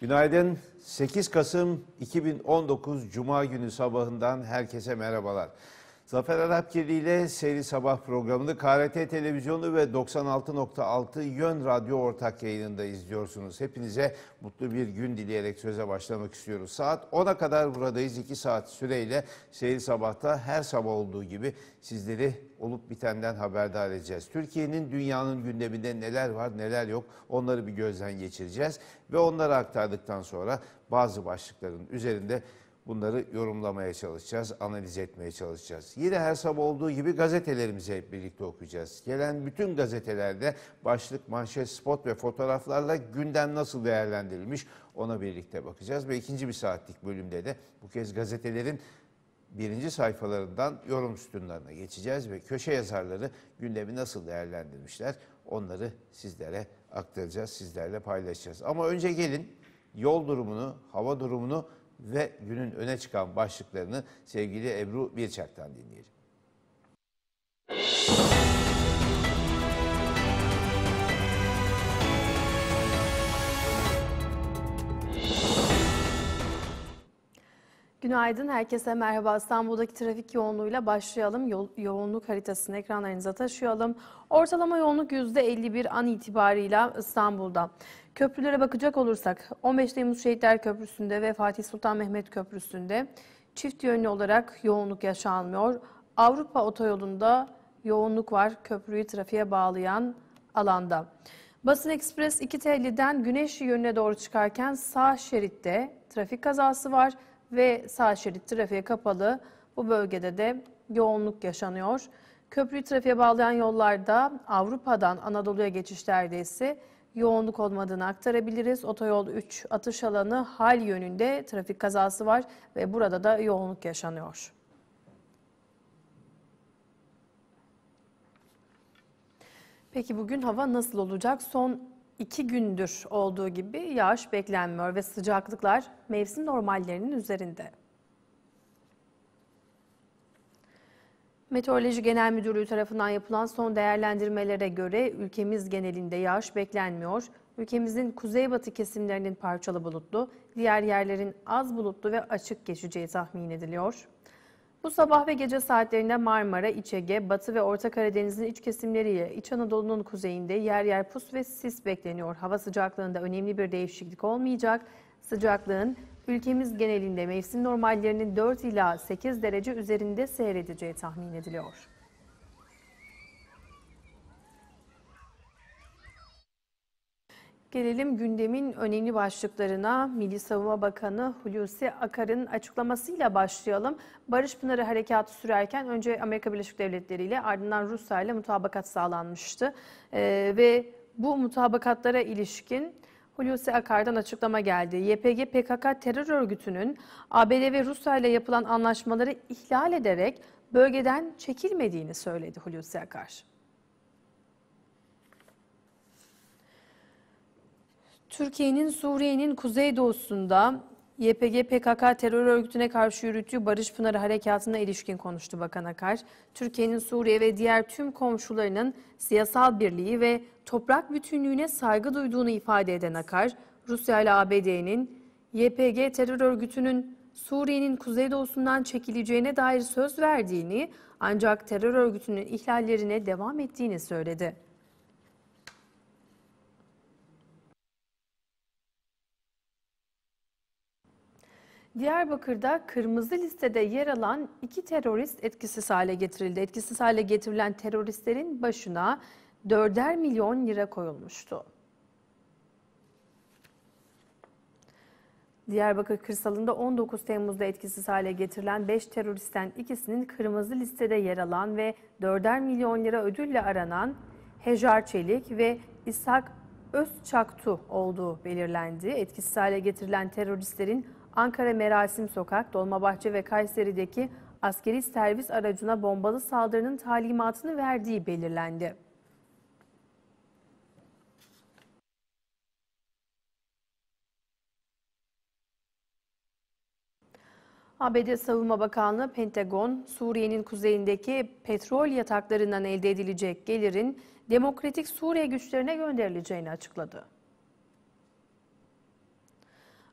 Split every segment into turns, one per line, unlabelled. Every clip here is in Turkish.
Günaydın. 8 Kasım 2019 Cuma günü sabahından herkese merhabalar. Zafer Arapkirli ile Seri Sabah programını KRT Televizyonu ve 96.6 Yön Radyo ortak yayınında izliyorsunuz. Hepinize mutlu bir gün dileyerek söze başlamak istiyoruz. Saat 10'a kadar buradayız. 2 saat süreyle Seri Sabah'ta her sabah olduğu gibi sizleri olup bitenden haberdar edeceğiz. Türkiye'nin dünyanın gündeminde neler var neler yok onları bir gözden geçireceğiz. Ve onları aktardıktan sonra bazı başlıkların üzerinde Bunları yorumlamaya çalışacağız, analiz etmeye çalışacağız. Yine her sabah olduğu gibi gazetelerimizi hep birlikte okuyacağız. Gelen bütün gazetelerde başlık, manşet, spot ve fotoğraflarla gündem nasıl değerlendirilmiş ona birlikte bakacağız. Ve ikinci bir saatlik bölümde de bu kez gazetelerin birinci sayfalarından yorum sütunlarına geçeceğiz ve köşe yazarları gündemi nasıl değerlendirmişler onları sizlere aktaracağız, sizlerle paylaşacağız. Ama önce gelin yol durumunu, hava durumunu ve günün öne çıkan başlıklarını sevgili Ebru Birçak'tan dinleyelim.
Günaydın, herkese merhaba. İstanbul'daki trafik yoğunluğuyla başlayalım. Yo yoğunluk haritasını ekranlarınıza taşıyalım. Ortalama yoğunluk %51 an itibarıyla İstanbul'da. Köprülere bakacak olursak 15 Temmuz Şehitler Köprüsü'nde ve Fatih Sultan Mehmet Köprüsü'nde çift yönlü olarak yoğunluk yaşanmıyor. Avrupa otoyolunda yoğunluk var köprüyü trafiğe bağlayan alanda. Basın Ekspres 2T'liden Güneş yönüne doğru çıkarken sağ şeritte trafik kazası var ve sağ şerit trafiğe kapalı. Bu bölgede de yoğunluk yaşanıyor. Köprüyü trafiğe bağlayan yollarda Avrupa'dan Anadolu'ya geçişlerde ise yoğunluk olmadığını aktarabiliriz. Otoyol 3 atış alanı hal yönünde trafik kazası var ve burada da yoğunluk yaşanıyor. Peki bugün hava nasıl olacak? Son iki gündür olduğu gibi yağış beklenmiyor ve sıcaklıklar mevsim normallerinin üzerinde. Meteoroloji Genel Müdürlüğü tarafından yapılan son değerlendirmelere göre ülkemiz genelinde yağış beklenmiyor. Ülkemizin kuzeybatı kesimlerinin parçalı bulutlu, diğer yerlerin az bulutlu ve açık geçeceği tahmin ediliyor. Bu sabah ve gece saatlerinde Marmara, İç Ege, Batı ve Orta Karadeniz'in iç kesimleriyle İç Anadolu'nun kuzeyinde yer yer pus ve sis bekleniyor. Hava sıcaklığında önemli bir değişiklik olmayacak. Sıcaklığın ülkemiz genelinde mevsim normallerinin 4 ila 8 derece üzerinde seyredeceği tahmin ediliyor. Gelelim gündemin önemli başlıklarına. Milli Savunma Bakanı Hulusi Akar'ın açıklamasıyla başlayalım. Barış Pınarı harekatı sürerken önce Amerika Birleşik Devletleri ile ardından Rusya ile mutabakat sağlanmıştı. Ee, ve bu mutabakatlara ilişkin Hulusi Akar'dan açıklama geldi. YPG PKK terör örgütünün ABD ve Rusya ile yapılan anlaşmaları ihlal ederek bölgeden çekilmediğini söyledi Hulusi Akar. Türkiye'nin Suriye'nin kuzeydoğusunda YPG PKK terör örgütüne karşı yürüttüğü Barış Pınarı Harekatı'na ilişkin konuştu Bakan Akar. Türkiye'nin Suriye ve diğer tüm komşularının siyasal birliği ve toprak bütünlüğüne saygı duyduğunu ifade eden Akar, Rusya ile ABD'nin YPG terör örgütünün Suriye'nin kuzeydoğusundan çekileceğine dair söz verdiğini ancak terör örgütünün ihlallerine devam ettiğini söyledi. Diyarbakır'da kırmızı listede yer alan iki terörist etkisiz hale getirildi. Etkisiz hale getirilen teröristlerin başına 4'er milyon lira koyulmuştu. Diyarbakır kırsalında 19 Temmuz'da etkisiz hale getirilen 5 teröristten ikisinin kırmızı listede yer alan ve 4'er milyon lira ödülle aranan Hejar Çelik ve İshak Özçaktu olduğu belirlendi. Etkisiz hale getirilen teröristlerin Ankara Merasim Sokak, Dolmabahçe ve Kayseri'deki askeri servis aracına bombalı saldırının talimatını verdiği belirlendi. ABD Savunma Bakanlığı Pentagon, Suriye'nin kuzeyindeki petrol yataklarından elde edilecek gelirin Demokratik Suriye güçlerine gönderileceğini açıkladı.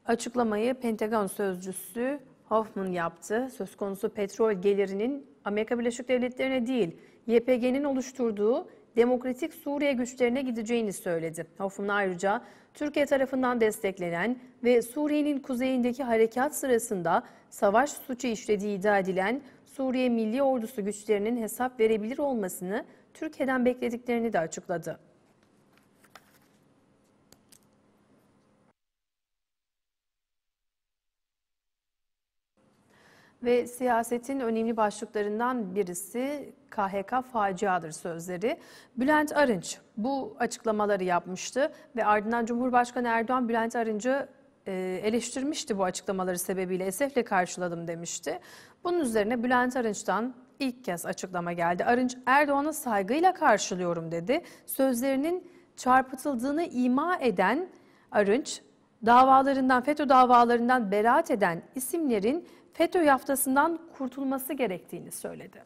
Açıklamayı Pentagon sözcüsü Hoffman yaptı. Söz konusu petrol gelirinin Amerika Birleşik Devletleri'ne değil, YPG'nin oluşturduğu Demokratik Suriye güçlerine gideceğini söyledi. Hoffman ayrıca Türkiye tarafından desteklenen ve Suriye'nin kuzeyindeki harekat sırasında savaş suçu işlediği iddia edilen Suriye Milli Ordusu güçlerinin hesap verebilir olmasını Türkiye'den beklediklerini de açıkladı. Ve siyasetin önemli başlıklarından birisi KHK faciadır sözleri. Bülent Arınç bu açıklamaları yapmıştı ve ardından Cumhurbaşkanı Erdoğan Bülent Arınç'ı e, eleştirmişti bu açıklamaları sebebiyle esefle karşıladım demişti. Bunun üzerine Bülent Arınç'tan ilk kez açıklama geldi. Arınç Erdoğan'ı saygıyla karşılıyorum dedi. Sözlerinin çarpıtıldığını ima eden Arınç davalarından, FETÖ davalarından beraat eden isimlerin FETÖ yaftasından kurtulması gerektiğini söyledi.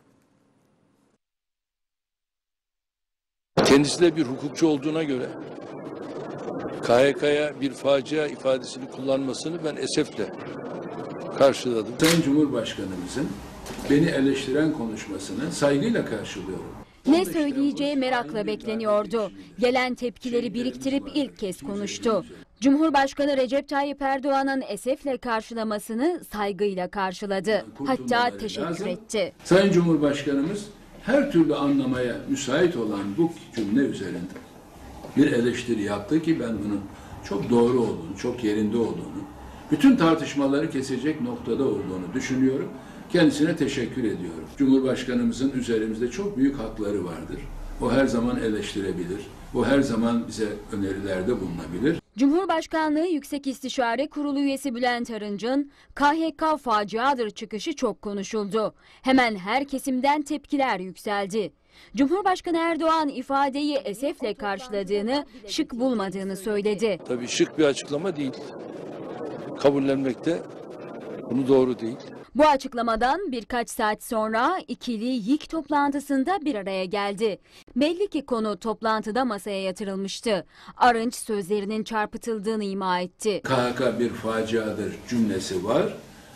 Kendisi de bir hukukçu olduğuna göre KHK'ya bir facia ifadesini kullanmasını ben esefle karşıladım.
Sayın Cumhurbaşkanımızın beni eleştiren konuşmasını saygıyla karşılıyorum.
Ne söyleyeceği merakla bekleniyordu. Gelen tepkileri biriktirip ilk kez konuştu. Cumhurbaşkanı Recep Tayyip Erdoğan'ın esefle karşılamasını saygıyla karşıladı. Hatta teşekkür
lazım.
etti.
Sayın Cumhurbaşkanımız her türlü anlamaya müsait olan bu cümle üzerinde bir eleştiri yaptı ki ben bunun çok doğru olduğunu, çok yerinde olduğunu, bütün tartışmaları kesecek noktada olduğunu düşünüyorum. Kendisine teşekkür ediyorum. Cumhurbaşkanımızın üzerimizde çok büyük hakları vardır. O her zaman eleştirebilir. O her zaman bize önerilerde bulunabilir.
Cumhurbaşkanlığı Yüksek İstişare Kurulu üyesi Bülent Arınç'ın KHK faciadır çıkışı çok konuşuldu. Hemen her kesimden tepkiler yükseldi. Cumhurbaşkanı Erdoğan ifadeyi esefle karşıladığını, şık bulmadığını söyledi.
Tabii şık bir açıklama değil. Kabullenmekte bunu doğru değil.
Bu açıklamadan birkaç saat sonra ikili YİK toplantısında bir araya geldi. Belli ki konu toplantıda masaya yatırılmıştı. Arınç sözlerinin çarpıtıldığını ima etti.
KHK bir faciadır cümlesi var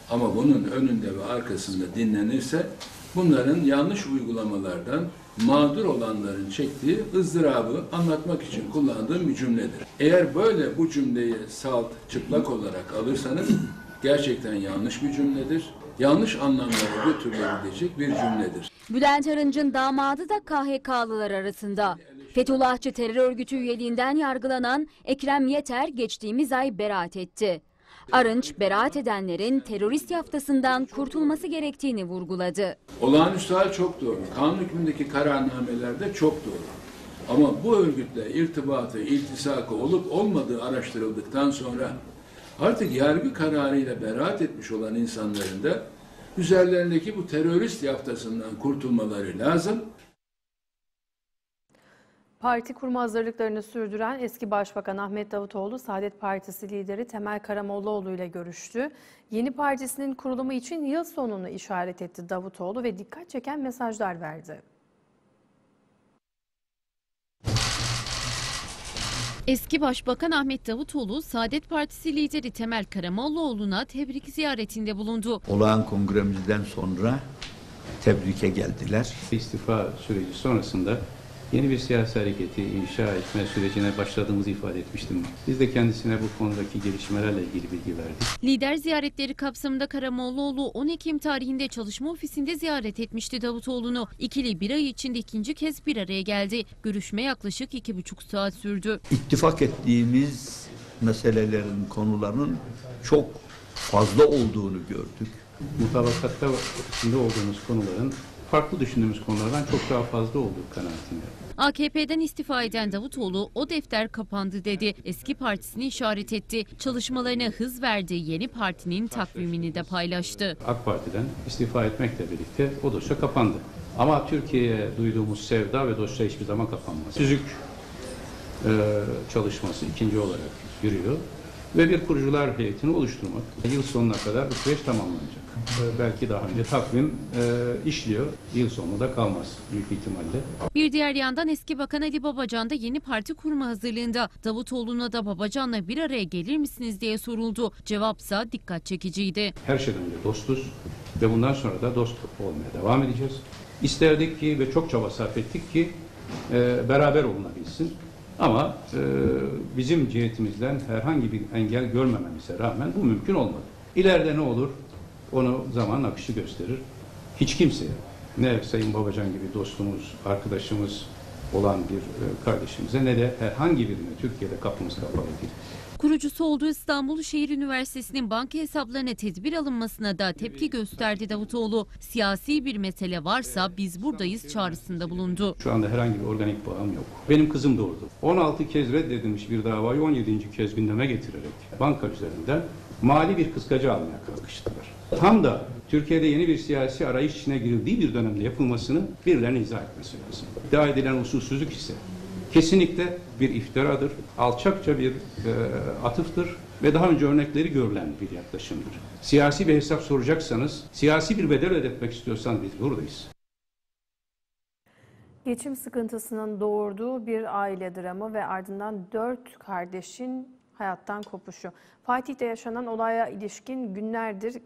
ama bunun önünde ve arkasında dinlenirse bunların yanlış uygulamalardan mağdur olanların çektiği ızdırabı anlatmak için kullandığım bir cümledir. Eğer böyle bu cümleyi salt, çıplak olarak alırsanız gerçekten yanlış bir cümledir. Yanlış anlamlara götürülebilecek bir cümledir.
Bülent Arınç'ın damadı da KHK'lılar arasında. Fethullahçı terör örgütü üyeliğinden yargılanan Ekrem Yeter geçtiğimiz ay beraat etti. Arınç, beraat edenlerin terörist yaftasından kurtulması gerektiğini vurguladı.
Olağanüstü hal çok doğru. Kanun hükmündeki kararnamelerde çok doğru. Ama bu örgütle irtibatı, iltisakı olup olmadığı araştırıldıktan sonra artık yargı kararıyla beraat etmiş olan insanların da üzerlerindeki bu terörist yaftasından kurtulmaları lazım.
Parti kurma hazırlıklarını sürdüren eski Başbakan Ahmet Davutoğlu, Saadet Partisi lideri Temel Karamollaoğlu ile görüştü. Yeni partisinin kurulumu için yıl sonunu işaret etti Davutoğlu ve dikkat çeken mesajlar verdi.
Eski Başbakan Ahmet Davutoğlu, Saadet Partisi lideri Temel Karamollaoğlu'na tebrik ziyaretinde bulundu.
olağan kongremizden sonra tebrike geldiler.
İstifa süreci sonrasında yeni bir siyasi hareketi inşa etme sürecine başladığımızı ifade etmiştim. Biz de kendisine bu konudaki gelişmelerle ilgili bilgi verdik.
Lider ziyaretleri kapsamında Karamollaoğlu 10 Ekim tarihinde çalışma ofisinde ziyaret etmişti Davutoğlu'nu. İkili bir ay içinde ikinci kez bir araya geldi. Görüşme yaklaşık iki buçuk saat sürdü.
İttifak ettiğimiz meselelerin, konuların çok fazla olduğunu gördük.
Mutabakatta içinde olduğumuz konuların farklı düşündüğümüz konulardan çok daha fazla olduğu kanaatinde.
AKP'den istifa eden Davutoğlu o defter kapandı dedi. Eski partisini işaret etti. Çalışmalarına hız verdi. Yeni partinin takvimini de paylaştı.
AK Parti'den istifa etmekle birlikte o dosya kapandı. Ama Türkiye'ye duyduğumuz sevda ve dosya hiçbir zaman kapanmaz. Süzük e, çalışması ikinci olarak yürüyor. ve bir kurucular heyetini oluşturmak. Yıl sonuna kadar bu süreç tamamlanacak. Belki daha önce takvim e, işliyor. Yıl sonunda kalmaz büyük ihtimalle.
Bir diğer yandan eski bakan Ali Babacan da yeni parti kurma hazırlığında. Davutoğlu'na da Babacan'la bir araya gelir misiniz diye soruldu. Cevapsa dikkat çekiciydi.
Her şeyden önce dostuz ve bundan sonra da dost olmaya devam edeceğiz. İsterdik ki ve çok çaba sarf ettik ki e, beraber olunabilsin. Ama e, bizim cihetimizden herhangi bir engel görmememize rağmen bu mümkün olmadı. İleride ne olur onu zaman akışı gösterir. Hiç kimseye ne Sayın Babacan gibi dostumuz, arkadaşımız olan bir e, kardeşimize ne de herhangi birine Türkiye'de kapımız kapalı değil.
Kurucusu olduğu İstanbul Şehir Üniversitesi'nin banka hesaplarına tedbir alınmasına da tepki gösterdi Davutoğlu. Siyasi bir mesele varsa biz buradayız çağrısında bulundu.
Şu anda herhangi bir organik bağım yok. Benim kızım doğurdu. 16 kez reddedilmiş bir davayı 17. kez gündeme getirerek banka üzerinden mali bir kıskacı almaya kalkıştılar. Tam da Türkiye'de yeni bir siyasi arayış içine girildiği bir dönemde yapılmasını birilerine izah etmesi lazım. İddia edilen usulsüzlük ise kesinlikle bir iftiradır, alçakça bir e, atıftır ve daha önce örnekleri görülen bir yaklaşımdır. Siyasi bir hesap soracaksanız, siyasi bir bedel ödetmek istiyorsanız biz buradayız.
Geçim sıkıntısının doğurduğu bir aile dramı ve ardından dört kardeşin hayattan kopuşu. Fatih'te yaşanan olaya ilişkin günlerdir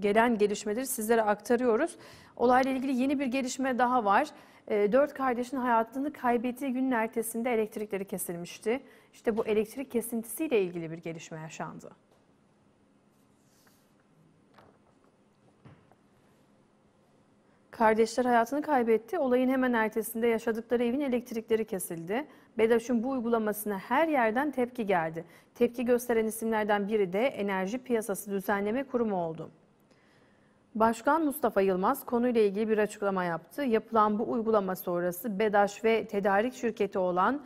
gelen gelişmeleri sizlere aktarıyoruz. Olayla ilgili yeni bir gelişme daha var. E, Dört kardeşin hayatını kaybettiği günün ertesinde elektrikleri kesilmişti. İşte bu elektrik kesintisiyle ilgili bir gelişme yaşandı. Kardeşler hayatını kaybetti. Olayın hemen ertesinde yaşadıkları evin elektrikleri kesildi. BEDAŞ'ın bu uygulamasına her yerden tepki geldi. Tepki gösteren isimlerden biri de Enerji Piyasası Düzenleme Kurumu oldu. Başkan Mustafa Yılmaz konuyla ilgili bir açıklama yaptı. Yapılan bu uygulama sonrası BEDAŞ ve tedarik şirketi olan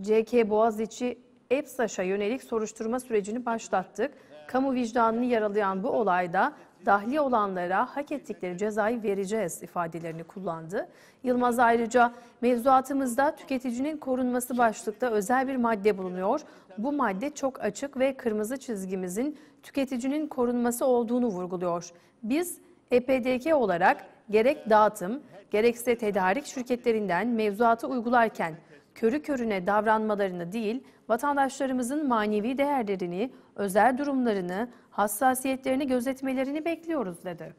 CK Boğaziçi EPSAŞ'a yönelik soruşturma sürecini başlattık. Kamu vicdanını yaralayan bu olayda dahli olanlara hak ettikleri cezayı vereceğiz ifadelerini kullandı. Yılmaz ayrıca mevzuatımızda tüketicinin korunması başlıkta özel bir madde bulunuyor. Bu madde çok açık ve kırmızı çizgimizin tüketicinin korunması olduğunu vurguluyor. Biz EPDK olarak gerek dağıtım gerekse tedarik şirketlerinden mevzuatı uygularken körü körüne davranmalarını değil, vatandaşlarımızın manevi değerlerini, özel durumlarını, hassasiyetlerini gözetmelerini bekliyoruz dedi.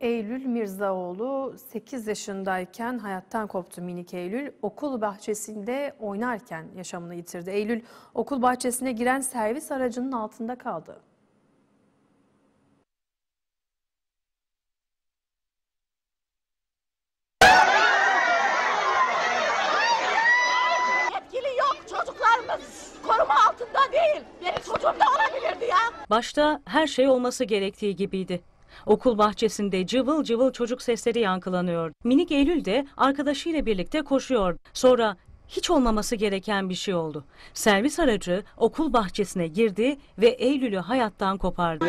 Eylül Mirzaoğlu 8 yaşındayken hayattan koptu minik Eylül. Okul bahçesinde oynarken yaşamını yitirdi. Eylül okul bahçesine giren servis aracının altında kaldı.
Yetkili yok çocuklarımız koruma altında değil. Benim çocuğum da olabilirdi ya.
Başta her şey olması gerektiği gibiydi. Okul bahçesinde cıvıl cıvıl çocuk sesleri yankılanıyor. Minik Eylül de arkadaşıyla birlikte koşuyor. Sonra hiç olmaması gereken bir şey oldu. Servis aracı okul bahçesine girdi ve Eylül'ü hayattan kopardı.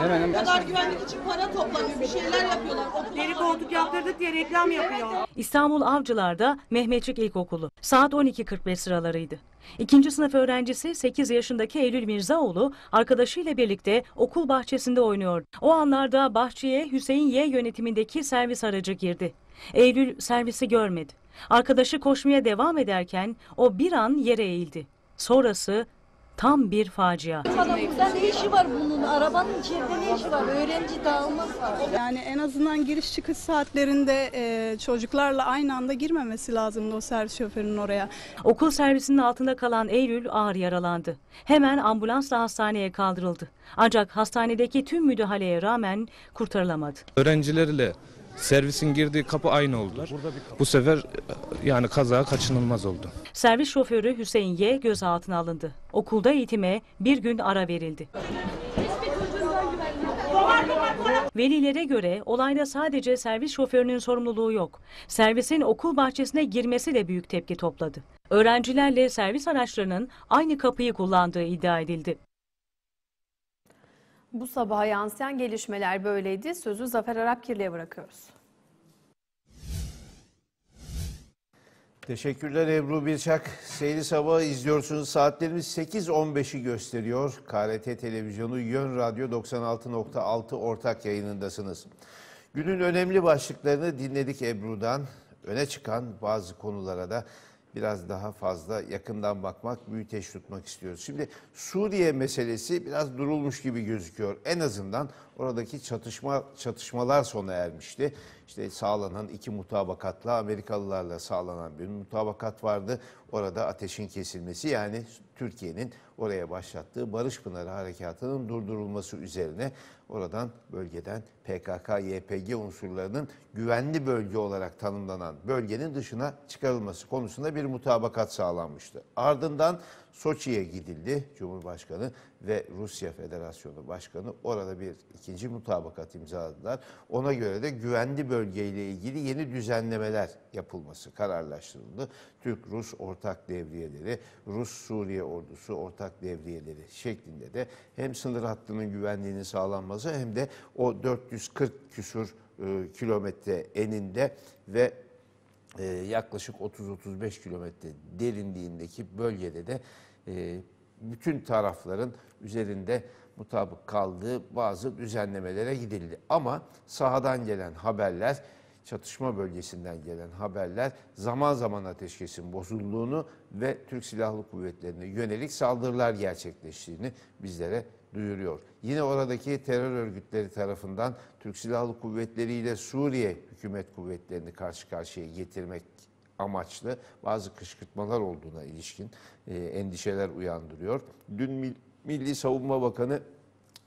Kadar güvenlik için para toplanıyor bir şeyler yapıyorlar. Deri koltuk yaptırdık diye reklam yapıyor.
İstanbul Avcılar'da Mehmetçik İlkokulu. Saat 12.45 sıralarıydı. İkinci sınıf öğrencisi 8 yaşındaki Eylül Mirzaoğlu arkadaşıyla birlikte okul bahçesinde oynuyor. O anlarda bahçeye Hüseyin Y yönetimindeki servis aracı girdi. Eylül servisi görmedi. Arkadaşı koşmaya devam ederken o bir an yere eğildi. Sonrası tam bir facia.
Burada ne işi var bunun? Arabanın içeride ne işi var? Öğrenci dağılmaz.
Yani en azından giriş çıkış saatlerinde e, çocuklarla aynı anda girmemesi lazımdı o servis şoförünün oraya.
Okul servisinin altında kalan Eylül ağır yaralandı. Hemen ambulansla hastaneye kaldırıldı. Ancak hastanedeki tüm müdahaleye rağmen kurtarılamadı.
Öğrencilerle servisin girdiği kapı aynı oldu. Bu sefer yani kaza kaçınılmaz oldu.
Servis şoförü Hüseyin Y gözaltına alındı. Okulda eğitime bir gün ara verildi. Velilere göre olayda sadece servis şoförünün sorumluluğu yok. Servisin okul bahçesine girmesi de büyük tepki topladı. Öğrencilerle servis araçlarının aynı kapıyı kullandığı iddia edildi.
Bu sabaha yansıyan gelişmeler böyleydi. Sözü Zafer Arapkirli'ye bırakıyoruz.
Teşekkürler Ebru Birçak. Seyri Sabahı izliyorsunuz. Saatlerimiz 8.15'i gösteriyor. KRT Televizyonu Yön Radyo 96.6 ortak yayınındasınız. Günün önemli başlıklarını dinledik Ebru'dan. Öne çıkan bazı konulara da biraz daha fazla yakından bakmak, büyüteç tutmak istiyoruz. Şimdi Suriye meselesi biraz durulmuş gibi gözüküyor. En azından oradaki çatışma çatışmalar sona ermişti. İşte sağlanan iki mutabakatla Amerikalılarla sağlanan bir mutabakat vardı. Orada ateşin kesilmesi yani Türkiye'nin oraya başlattığı Barış Pınarı Harekatı'nın durdurulması üzerine oradan bölgeden PKK-YPG unsurlarının güvenli bölge olarak tanımlanan bölgenin dışına çıkarılması konusunda bir mutabakat sağlanmıştı. Ardından Soçi'ye gidildi Cumhurbaşkanı ve Rusya Federasyonu Başkanı orada bir ikinci mutabakat imzaladılar. Ona göre de güvenli bölgeyle ilgili yeni düzenlemeler yapılması kararlaştırıldı. Türk-Rus ortak devriyeleri, Rus-Suriye ordusu ortak devriyeleri şeklinde de hem sınır hattının güvenliğinin sağlanması hem de o 440 küsur e, kilometre eninde ve e, yaklaşık 30-35 kilometre derinliğindeki bölgede de e, bütün tarafların üzerinde mutabık kaldığı bazı düzenlemelere gidildi. Ama sahadan gelen haberler, çatışma bölgesinden gelen haberler zaman zaman ateşkesin bozulduğunu ve Türk Silahlı Kuvvetleri'ne yönelik saldırılar gerçekleştiğini bizlere duyuruyor. Yine oradaki terör örgütleri tarafından Türk Silahlı Kuvvetleri ile Suriye hükümet kuvvetlerini karşı karşıya getirmek amaçlı bazı kışkırtmalar olduğuna ilişkin e, endişeler uyandırıyor. Dün Mil- Milli Savunma Bakanı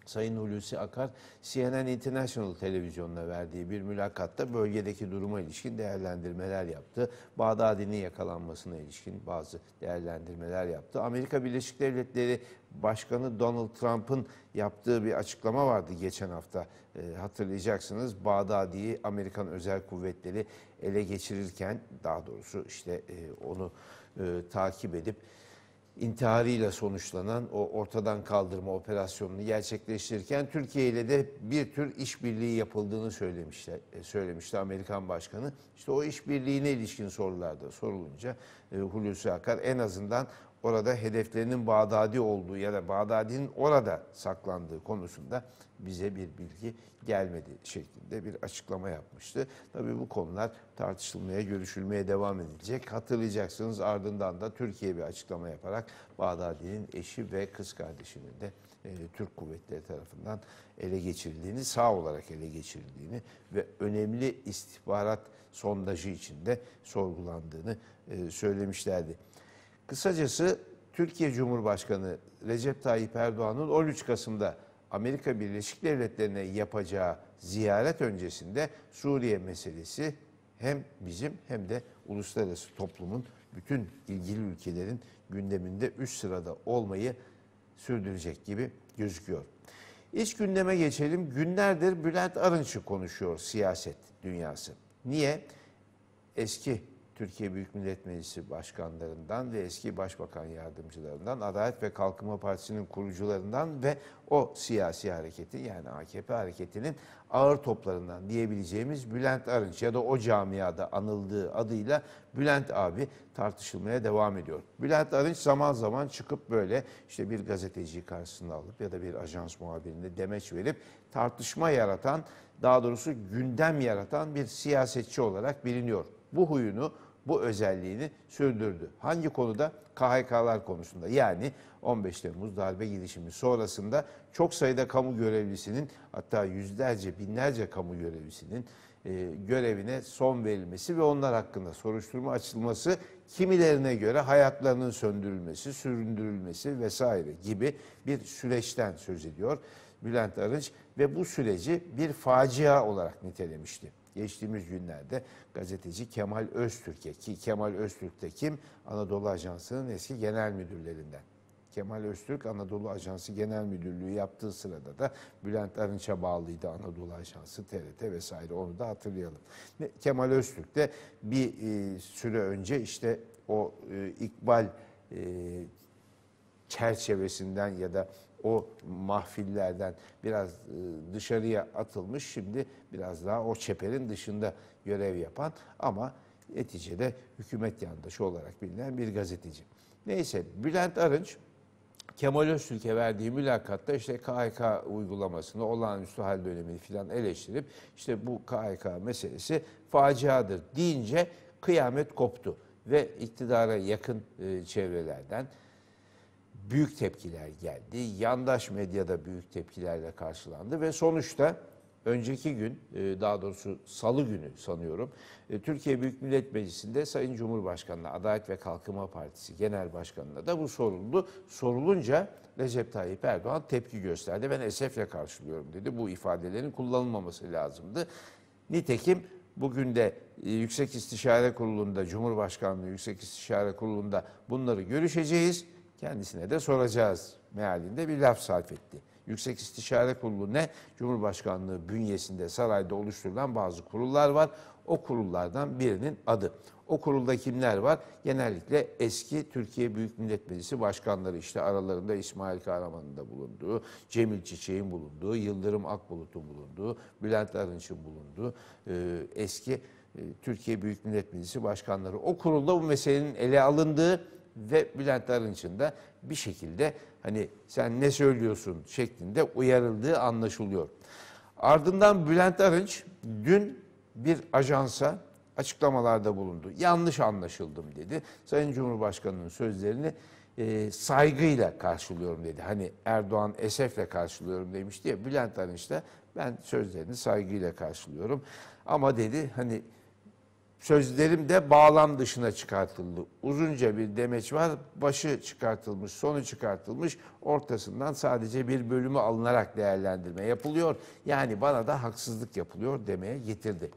Sayın Hulusi Akar, CNN International televizyonuna verdiği bir mülakatta bölgedeki duruma ilişkin değerlendirmeler yaptı. Bağdadi'nin yakalanmasına ilişkin bazı değerlendirmeler yaptı. Amerika Birleşik Devletleri Başkanı Donald Trump'ın yaptığı bir açıklama vardı geçen hafta. E, hatırlayacaksınız Bağdadi'yi Amerikan özel kuvvetleri ele geçirirken daha doğrusu işte e, onu e, takip edip intiharıyla sonuçlanan o ortadan kaldırma operasyonunu gerçekleştirirken Türkiye ile de bir tür işbirliği yapıldığını söylemişler, e, söylemişti Amerikan Başkanı. İşte o işbirliğine ilişkin sorularda sorulunca e, Hulusi Akar en azından orada hedeflerinin Bağdadi olduğu ya da Bağdadi'nin orada saklandığı konusunda bize bir bilgi gelmedi şeklinde bir açıklama yapmıştı. Tabii bu konular tartışılmaya, görüşülmeye devam edilecek. Hatırlayacaksınız ardından da Türkiye bir açıklama yaparak Bağdadi'nin eşi ve kız kardeşinin de e, Türk kuvvetleri tarafından ele geçirildiğini, sağ olarak ele geçirildiğini ve önemli istihbarat sondajı içinde sorgulandığını e, söylemişlerdi. Kısacası Türkiye Cumhurbaşkanı Recep Tayyip Erdoğan'ın 13 Kasım'da Amerika Birleşik Devletleri'ne yapacağı ziyaret öncesinde Suriye meselesi hem bizim hem de uluslararası toplumun bütün ilgili ülkelerin gündeminde üst sırada olmayı sürdürecek gibi gözüküyor. İç gündeme geçelim. Günlerdir Bülent Arınç'ı konuşuyor siyaset dünyası. Niye? Eski Türkiye Büyük Millet Meclisi başkanlarından ve eski başbakan yardımcılarından, Adalet ve Kalkınma Partisi'nin kurucularından ve o siyasi hareketi yani AKP hareketinin ağır toplarından diyebileceğimiz Bülent Arınç ya da o camiada anıldığı adıyla Bülent abi tartışılmaya devam ediyor. Bülent Arınç zaman zaman çıkıp böyle işte bir gazeteciyi karşısına alıp ya da bir ajans muhabirine demeç verip tartışma yaratan, daha doğrusu gündem yaratan bir siyasetçi olarak biliniyor. Bu huyunu, bu özelliğini sürdürdü. Hangi konuda? KHK'lar konusunda. Yani 15 Temmuz darbe girişimi sonrasında çok sayıda kamu görevlisinin hatta yüzlerce, binlerce kamu görevlisinin e, görevine son verilmesi ve onlar hakkında soruşturma açılması kimilerine göre hayatlarının söndürülmesi, süründürülmesi vesaire gibi bir süreçten söz ediyor Bülent Arınç ve bu süreci bir facia olarak nitelemişti geçtiğimiz günlerde gazeteci Kemal Öztürk'e ki Kemal Öztürk de kim? Anadolu Ajansı'nın eski genel müdürlerinden. Kemal Öztürk Anadolu Ajansı Genel Müdürlüğü yaptığı sırada da Bülent Arınç'a bağlıydı Anadolu Ajansı, TRT vesaire onu da hatırlayalım. Kemal Öztürk de bir e, süre önce işte o e, İkbal e, çerçevesinden ya da o mahfillerden biraz e, dışarıya atılmış. Şimdi biraz daha o çeperin dışında görev yapan ama Neticede hükümet yandaşı olarak bilinen bir gazeteci. Neyse Bülent Arınç Kemal Öztürk'e verdiği mülakatta işte KHK uygulamasını, olağanüstü hal dönemini filan eleştirip işte bu KHK meselesi faciadır deyince kıyamet koptu. Ve iktidara yakın e, çevrelerden büyük tepkiler geldi. Yandaş medyada büyük tepkilerle karşılandı ve sonuçta önceki gün, e, daha doğrusu salı günü sanıyorum, e, Türkiye Büyük Millet Meclisi'nde Sayın Cumhurbaşkanı'na, Adalet ve Kalkınma Partisi Genel Başkanı'na da bu soruldu. Sorulunca Recep Tayyip Erdoğan tepki gösterdi. Ben esefle karşılıyorum dedi. Bu ifadelerin kullanılmaması lazımdı. Nitekim bugün de e, Yüksek İstişare Kurulu'nda, Cumhurbaşkanlığı Yüksek İstişare Kurulu'nda bunları görüşeceğiz. Kendisine de soracağız mealinde bir laf sarf etti. Yüksek İstişare Kurulu ne? Cumhurbaşkanlığı bünyesinde sarayda oluşturulan bazı kurullar var. O kurullardan birinin adı. O kurulda kimler var? Genellikle eski Türkiye Büyük Millet Meclisi başkanları işte aralarında İsmail Kahraman'ın da bulunduğu, Cemil Çiçek'in bulunduğu, Yıldırım Akbulut'un bulunduğu, Bülent Arınç'ın bulunduğu e, eski e, Türkiye Büyük Millet Meclisi başkanları. O kurulda bu meselenin ele alındığı ve Bülent Arınç'ın da bir şekilde hani sen ne söylüyorsun şeklinde uyarıldığı anlaşılıyor. Ardından Bülent Arınç dün bir ajansa açıklamalarda bulundu. Yanlış anlaşıldım dedi. Sayın Cumhurbaşkanı'nın sözlerini e, saygıyla karşılıyorum dedi. Hani Erdoğan esefle karşılıyorum demişti ya Bülent Arınç da ben sözlerini saygıyla karşılıyorum. Ama dedi hani sözlerim de bağlam dışına çıkartıldı. Uzunca bir demeç var, başı çıkartılmış, sonu çıkartılmış, ortasından sadece bir bölümü alınarak değerlendirme yapılıyor. Yani bana da haksızlık yapılıyor demeye getirdi.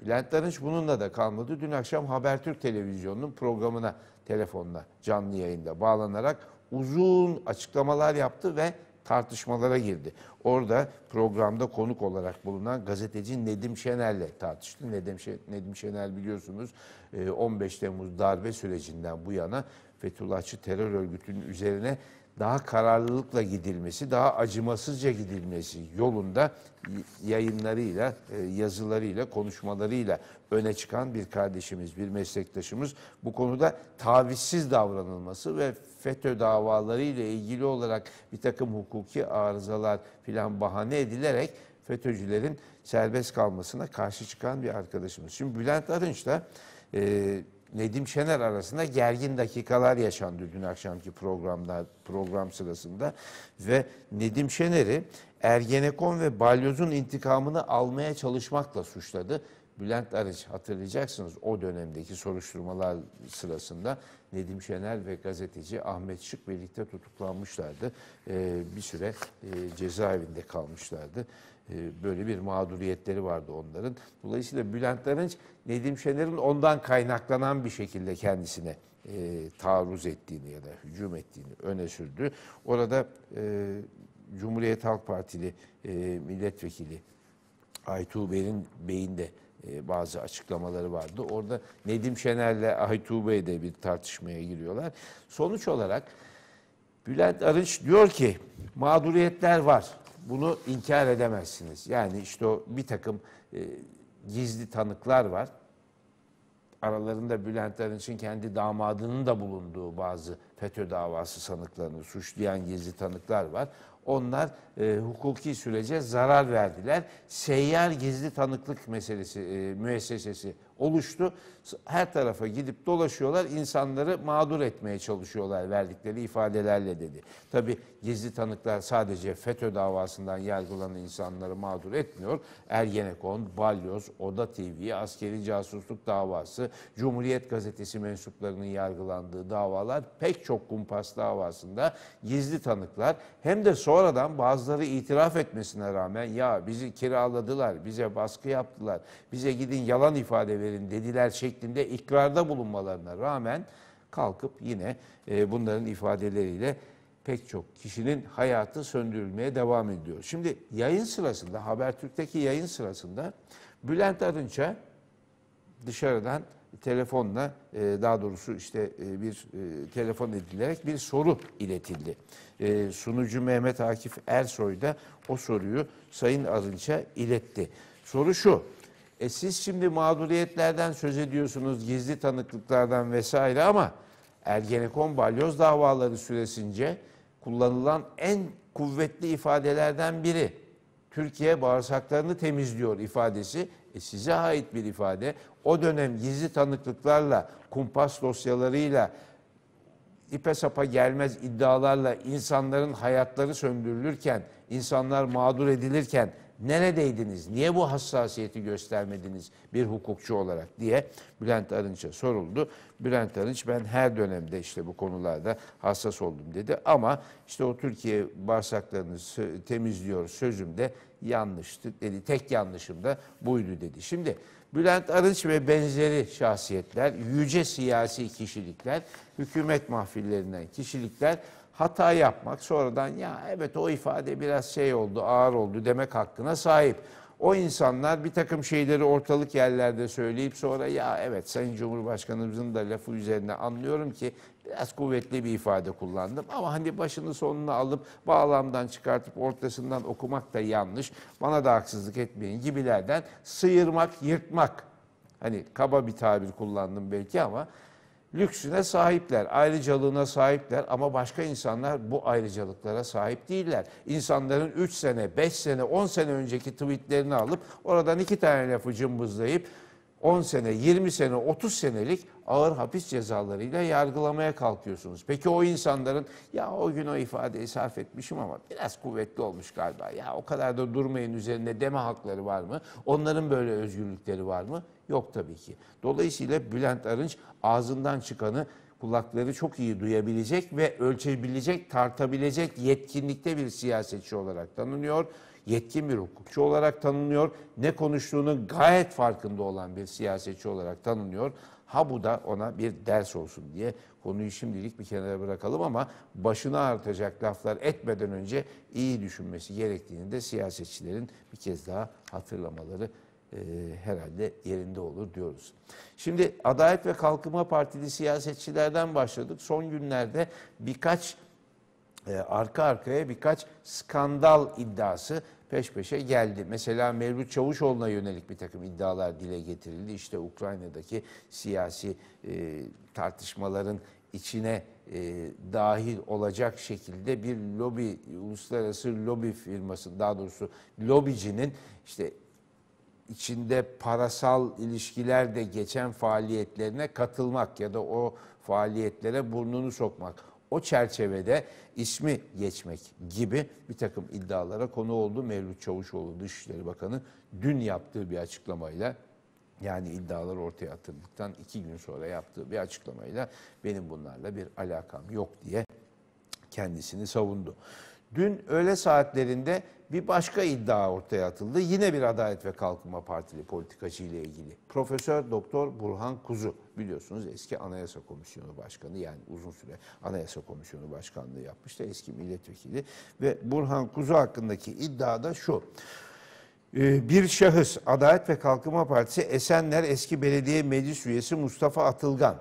Bülent Arınç bununla da kalmadı. Dün akşam Habertürk Televizyonu'nun programına telefonla canlı yayında bağlanarak uzun açıklamalar yaptı ve tartışmalara girdi. Orada programda konuk olarak bulunan gazeteci Nedim Şener'le tartıştı. Nedim, Şe- Nedim Şener biliyorsunuz e, 15 Temmuz darbe sürecinden bu yana Fethullahçı terör örgütünün üzerine daha kararlılıkla gidilmesi, daha acımasızca gidilmesi yolunda yayınlarıyla, e, yazılarıyla, konuşmalarıyla öne çıkan bir kardeşimiz, bir meslektaşımız. Bu konuda tavizsiz davranılması ve FETÖ davaları ile ilgili olarak bir takım hukuki arızalar filan bahane edilerek FETÖ'cülerin serbest kalmasına karşı çıkan bir arkadaşımız. Şimdi Bülent Arınç da e, Nedim Şener arasında gergin dakikalar yaşandı dün akşamki programda program sırasında ve Nedim Şener'i Ergenekon ve Balyoz'un intikamını almaya çalışmakla suçladı. Bülent Arınç hatırlayacaksınız o dönemdeki soruşturmalar sırasında Nedim Şener ve gazeteci Ahmet Şık birlikte tutuklanmışlardı. Ee, bir süre e, cezaevinde kalmışlardı. Ee, böyle bir mağduriyetleri vardı onların. Dolayısıyla Bülent Arınç Nedim Şener'in ondan kaynaklanan bir şekilde kendisine e, taarruz ettiğini ya da hücum ettiğini öne sürdü. Orada e, Cumhuriyet Halk Partili e, milletvekili Aytuğ Bey'in beyinde e, bazı açıklamaları vardı. Orada Nedim Şener'le Aytuğ Bey de bir tartışmaya giriyorlar. Sonuç olarak Bülent Arınç diyor ki mağduriyetler var. Bunu inkar edemezsiniz. Yani işte o bir takım e, gizli tanıklar var. Aralarında Bülent Arınç'ın kendi damadının da bulunduğu bazı FETÖ davası sanıklarını suçlayan gizli tanıklar var. Onlar e, hukuki sürece zarar verdiler. Seyyar gizli tanıklık meselesi, e, müessesesi oluştu. Her tarafa gidip dolaşıyorlar, insanları mağdur etmeye çalışıyorlar verdikleri ifadelerle dedi. Tabi gizli tanıklar sadece FETÖ davasından yargılanan insanları mağdur etmiyor. Ergenekon, Balyoz, Oda TV, askeri casusluk davası, Cumhuriyet Gazetesi mensuplarının yargılandığı davalar pek çok kumpas davasında gizli tanıklar hem de sonradan bazıları itiraf etmesine rağmen ya bizi kiraladılar, bize baskı yaptılar, bize gidin yalan ifade verin dediler şeklinde ikrarda bulunmalarına rağmen kalkıp yine e, bunların ifadeleriyle pek çok kişinin hayatı söndürülmeye devam ediyor. Şimdi yayın sırasında, Habertürk'teki yayın sırasında Bülent Arınç'a dışarıdan telefonla e, daha doğrusu işte e, bir e, telefon edilerek bir soru iletildi. Sunucu Mehmet Akif Ersoy da o soruyu Sayın Arınç'a iletti. Soru şu, E siz şimdi mağduriyetlerden söz ediyorsunuz, gizli tanıklıklardan vesaire ama Ergenekon balyoz davaları süresince kullanılan en kuvvetli ifadelerden biri. Türkiye bağırsaklarını temizliyor ifadesi. E size ait bir ifade. O dönem gizli tanıklıklarla, kumpas dosyalarıyla, ipe sapa gelmez iddialarla insanların hayatları söndürülürken, insanlar mağdur edilirken neredeydiniz? Niye bu hassasiyeti göstermediniz bir hukukçu olarak diye Bülent Arınç'a soruldu. Bülent Arınç ben her dönemde işte bu konularda hassas oldum dedi ama işte o Türkiye bağırsaklarını temizliyor sözümde yanlıştı dedi. Tek yanlışım da buydu dedi. Şimdi Bülent Arınç ve benzeri şahsiyetler, yüce siyasi kişilikler, hükümet mahfillerinden kişilikler hata yapmak, sonradan ya evet o ifade biraz şey oldu, ağır oldu demek hakkına sahip. O insanlar bir takım şeyleri ortalık yerlerde söyleyip sonra ya evet Sayın Cumhurbaşkanımızın da lafı üzerine anlıyorum ki biraz kuvvetli bir ifade kullandım. Ama hani başını sonunu alıp bağlamdan çıkartıp ortasından okumak da yanlış. Bana da haksızlık etmeyin gibilerden sıyırmak, yırtmak. Hani kaba bir tabir kullandım belki ama lüksüne sahipler, ayrıcalığına sahipler ama başka insanlar bu ayrıcalıklara sahip değiller. İnsanların 3 sene, 5 sene, 10 sene önceki tweetlerini alıp oradan iki tane lafı cımbızlayıp 10 sene, 20 sene, 30 senelik ağır hapis cezalarıyla yargılamaya kalkıyorsunuz. Peki o insanların ya o gün o ifadeyi sarf etmişim ama biraz kuvvetli olmuş galiba. Ya o kadar da durmayın üzerinde deme hakları var mı? Onların böyle özgürlükleri var mı? Yok tabii ki. Dolayısıyla Bülent Arınç ağzından çıkanı kulakları çok iyi duyabilecek ve ölçebilecek, tartabilecek yetkinlikte bir siyasetçi olarak tanınıyor. Yetkin bir hukukçu olarak tanınıyor. Ne konuştuğunun gayet farkında olan bir siyasetçi olarak tanınıyor. Ha bu da ona bir ders olsun diye konuyu şimdilik bir kenara bırakalım ama başına artacak laflar etmeden önce iyi düşünmesi gerektiğini de siyasetçilerin bir kez daha hatırlamaları e, herhalde yerinde olur diyoruz. Şimdi Adalet ve Kalkınma Partili siyasetçilerden başladık. Son günlerde birkaç e, arka arkaya birkaç skandal iddiası peş peşe geldi. Mesela Mevlüt Çavuşoğlu'na yönelik bir takım iddialar dile getirildi. İşte Ukrayna'daki siyasi e, tartışmaların içine e, dahil olacak şekilde bir lobi, uluslararası lobi firması, daha doğrusu lobicinin işte içinde parasal ilişkiler de geçen faaliyetlerine katılmak ya da o faaliyetlere burnunu sokmak. O çerçevede ismi geçmek gibi bir takım iddialara konu oldu. Mevlüt Çavuşoğlu Dışişleri Bakanı dün yaptığı bir açıklamayla yani iddialar ortaya atıldıktan iki gün sonra yaptığı bir açıklamayla benim bunlarla bir alakam yok diye kendisini savundu. Dün öğle saatlerinde bir başka iddia ortaya atıldı. Yine bir Adalet ve Kalkınma Partili politikacı ile ilgili. Profesör Doktor Burhan Kuzu biliyorsunuz eski Anayasa Komisyonu Başkanı yani uzun süre Anayasa Komisyonu Başkanlığı yapmıştı eski milletvekili ve Burhan Kuzu hakkındaki iddia da şu. Ee, Bir şahıs Adalet ve Kalkınma Partisi Esenler eski belediye meclis üyesi Mustafa Atılgan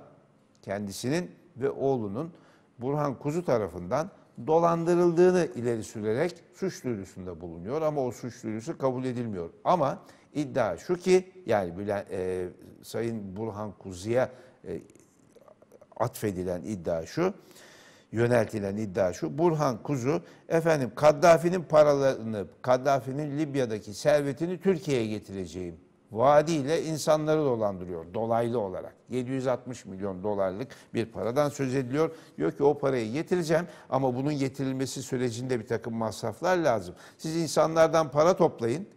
kendisinin ve oğlunun Burhan Kuzu tarafından dolandırıldığını ileri sürerek suç duyurusunda bulunuyor ama o suç duyurusu kabul edilmiyor. Ama iddia şu ki yani Bülent, e, Sayın Burhan Kuzu'ya e, atfedilen iddia şu, yöneltilen iddia şu. Burhan Kuzu efendim Kaddafi'nin paralarını, Kaddafi'nin Libya'daki servetini Türkiye'ye getireceğim vaadiyle insanları dolandırıyor dolaylı olarak. 760 milyon dolarlık bir paradan söz ediliyor. Diyor ki o parayı getireceğim ama bunun getirilmesi sürecinde bir takım masraflar lazım. Siz insanlardan para toplayın.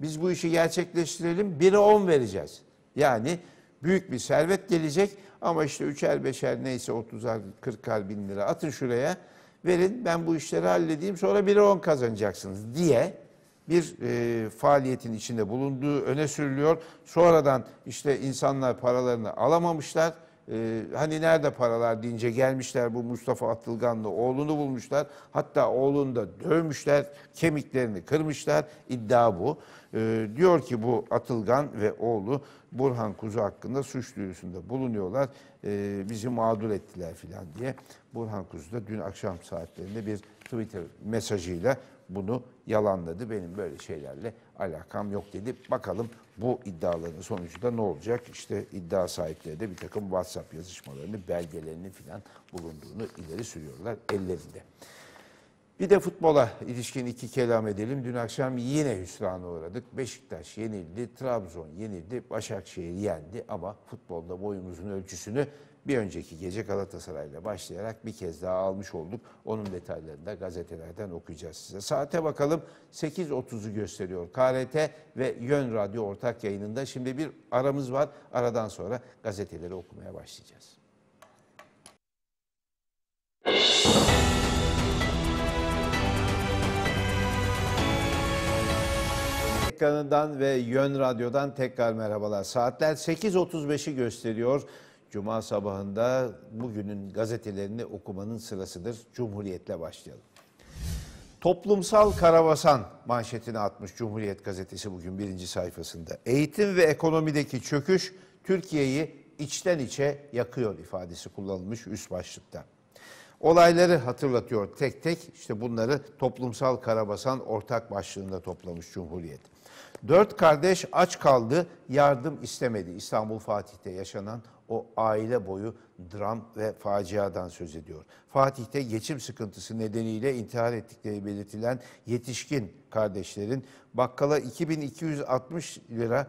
Biz bu işi gerçekleştirelim. 1'e 10 vereceğiz. Yani büyük bir servet gelecek ama işte üçer beşer neyse 30'ar 40'ar bin lira atın şuraya verin ben bu işleri halledeyim sonra 1'e 10 kazanacaksınız diye bir e, faaliyetin içinde bulunduğu öne sürülüyor. Sonradan işte insanlar paralarını alamamışlar. E, hani nerede paralar deyince gelmişler bu Mustafa Atılgan'la oğlunu bulmuşlar. Hatta oğlunu da dövmüşler, kemiklerini kırmışlar. İddia bu. E, diyor ki bu Atılgan ve oğlu Burhan Kuzu hakkında suç duyurusunda bulunuyorlar. E, bizi mağdur ettiler filan diye. Burhan Kuzu da dün akşam saatlerinde bir Twitter mesajıyla bunu yalanladı. Benim böyle şeylerle alakam yok dedi. Bakalım bu iddiaların sonucunda ne olacak? İşte iddia sahipleri de bir takım WhatsApp yazışmalarını, belgelerini filan bulunduğunu ileri sürüyorlar ellerinde. Bir de futbola ilişkin iki kelam edelim. Dün akşam yine hüsrana uğradık. Beşiktaş yenildi, Trabzon yenildi, Başakşehir yendi ama futbolda boyumuzun ölçüsünü bir önceki gece Galatasaray'la başlayarak bir kez daha almış olduk. Onun detaylarını da gazetelerden okuyacağız size. Saate bakalım 8.30'u gösteriyor. KRT ve Yön Radyo ortak yayınında. Şimdi bir aramız var. Aradan sonra gazeteleri okumaya başlayacağız. ekranından ve Yön Radyo'dan tekrar merhabalar. Saatler 8.35'i gösteriyor. Cuma sabahında bugünün gazetelerini okumanın sırasıdır. Cumhuriyet'le başlayalım. Toplumsal karabasan manşetini atmış Cumhuriyet gazetesi bugün birinci sayfasında. Eğitim ve ekonomideki çöküş Türkiye'yi içten içe yakıyor ifadesi kullanılmış üst başlıkta. Olayları hatırlatıyor tek tek işte bunları toplumsal karabasan ortak başlığında toplamış Cumhuriyet. Dört kardeş aç kaldı, yardım istemedi. İstanbul Fatih'te yaşanan o aile boyu dram ve faciadan söz ediyor. Fatih'te geçim sıkıntısı nedeniyle intihar ettikleri belirtilen yetişkin kardeşlerin bakkala 2260 lira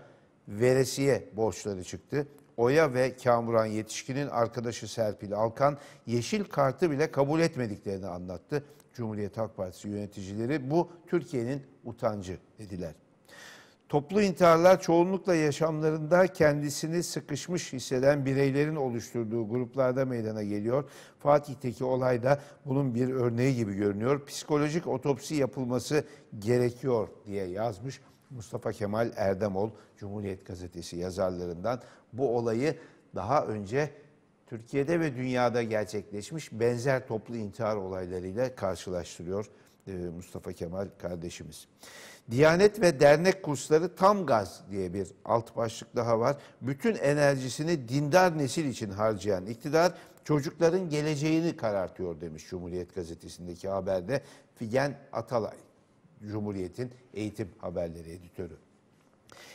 veresiye borçları çıktı. Oya ve Kamuran Yetişkin'in arkadaşı Serpil Alkan yeşil kartı bile kabul etmediklerini anlattı. Cumhuriyet Halk Partisi yöneticileri bu Türkiye'nin utancı dediler. Toplu intiharlar çoğunlukla yaşamlarında kendisini sıkışmış hisseden bireylerin oluşturduğu gruplarda meydana geliyor. Fatih'teki olay da bunun bir örneği gibi görünüyor. Psikolojik otopsi yapılması gerekiyor diye yazmış Mustafa Kemal Erdemol Cumhuriyet Gazetesi yazarlarından. Bu olayı daha önce Türkiye'de ve dünyada gerçekleşmiş benzer toplu intihar olaylarıyla karşılaştırıyor Mustafa Kemal kardeşimiz. Diyanet ve dernek kursları tam gaz diye bir alt başlık daha var. Bütün enerjisini dindar nesil için harcayan iktidar çocukların geleceğini karartıyor demiş Cumhuriyet Gazetesi'ndeki haberde Figen Atalay. Cumhuriyet'in eğitim haberleri editörü.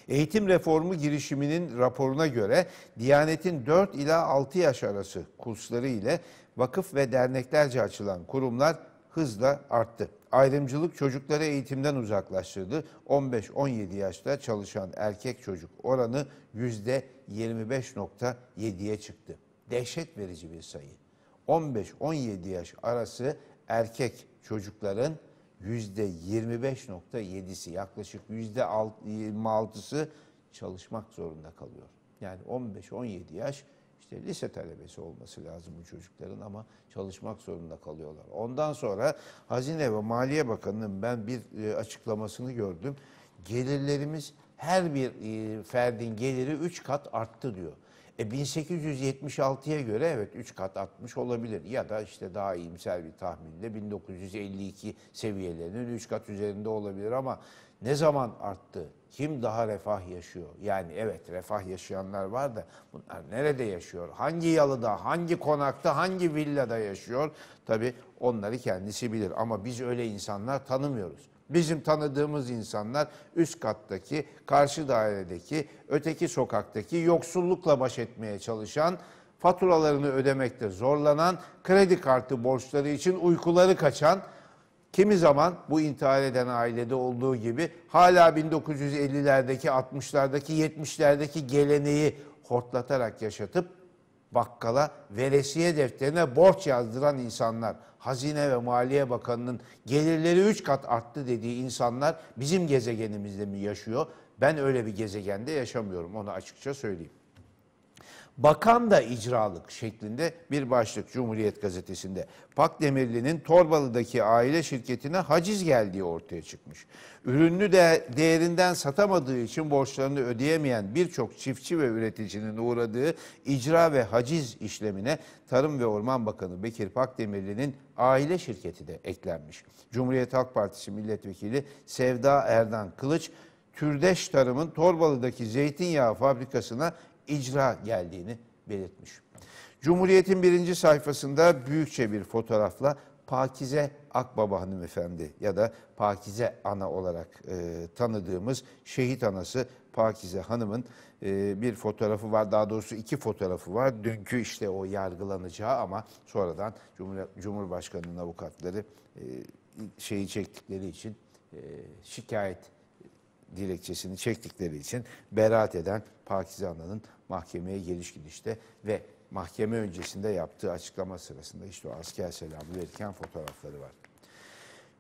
Eğitim reformu girişiminin raporuna göre Diyanet'in 4 ila 6 yaş arası kursları ile vakıf ve derneklerce açılan kurumlar hızla arttı. Ayrımcılık çocukları eğitimden uzaklaştırdı. 15-17 yaşta çalışan erkek çocuk oranı %25.7'ye çıktı. Dehşet verici bir sayı. 15-17 yaş arası erkek çocukların %25.7'si yaklaşık %26'sı çalışmak zorunda kalıyor. Yani 15-17 yaş işte lise talebesi olması lazım bu çocukların ama çalışmak zorunda kalıyorlar. Ondan sonra Hazine ve Maliye Bakanı'nın ben bir e, açıklamasını gördüm. Gelirlerimiz her bir e, ferdin geliri 3 kat arttı diyor. E 1876'ya göre evet 3 kat artmış olabilir ya da işte daha iyimser bir tahminle 1952 seviyelerinin 3 kat üzerinde olabilir ama ne zaman arttı? Kim daha refah yaşıyor? Yani evet refah yaşayanlar var da bunlar nerede yaşıyor? Hangi yalıda, hangi konakta, hangi villada yaşıyor? Tabii onları kendisi bilir ama biz öyle insanlar tanımıyoruz. Bizim tanıdığımız insanlar üst kattaki, karşı dairedeki, öteki sokaktaki yoksullukla baş etmeye çalışan, faturalarını ödemekte zorlanan, kredi kartı borçları için uykuları kaçan, kimi zaman bu intihar eden ailede olduğu gibi hala 1950'lerdeki, 60'lardaki, 70'lerdeki geleneği hortlatarak yaşatıp bakkala veresiye defterine borç yazdıran insanlar, Hazine ve Maliye Bakanı'nın gelirleri 3 kat arttı dediği insanlar bizim gezegenimizde mi yaşıyor? Ben öyle bir gezegende yaşamıyorum onu açıkça söyleyeyim. Bakan da icralık şeklinde bir başlık Cumhuriyet Gazetesi'nde. Pakdemirli'nin Torbalı'daki aile şirketine haciz geldiği ortaya çıkmış. Ürünlü de değerinden satamadığı için borçlarını ödeyemeyen birçok çiftçi ve üreticinin uğradığı icra ve haciz işlemine Tarım ve Orman Bakanı Bekir Pakdemirli'nin aile şirketi de eklenmiş. Cumhuriyet Halk Partisi Milletvekili Sevda Erdan Kılıç, Türdeş Tarım'ın Torbalı'daki zeytinyağı fabrikasına icra geldiğini belirtmiş. Cumhuriyet'in birinci sayfasında büyükçe bir fotoğrafla Pakize Akbaba hanımefendi ya da Pakize Ana olarak e, tanıdığımız şehit anası Pakize Hanım'ın e, bir fotoğrafı var. Daha doğrusu iki fotoğrafı var. Dünkü işte o yargılanacağı ama sonradan Cumhur- Cumhurbaşkanı'nın avukatları e, şeyi çektikleri için e, şikayet dilekçesini çektikleri için beraat eden Pakize Ana'nın mahkemeye geliş gidişte ve mahkeme öncesinde yaptığı açıklama sırasında işte o asker selamı verirken fotoğrafları var.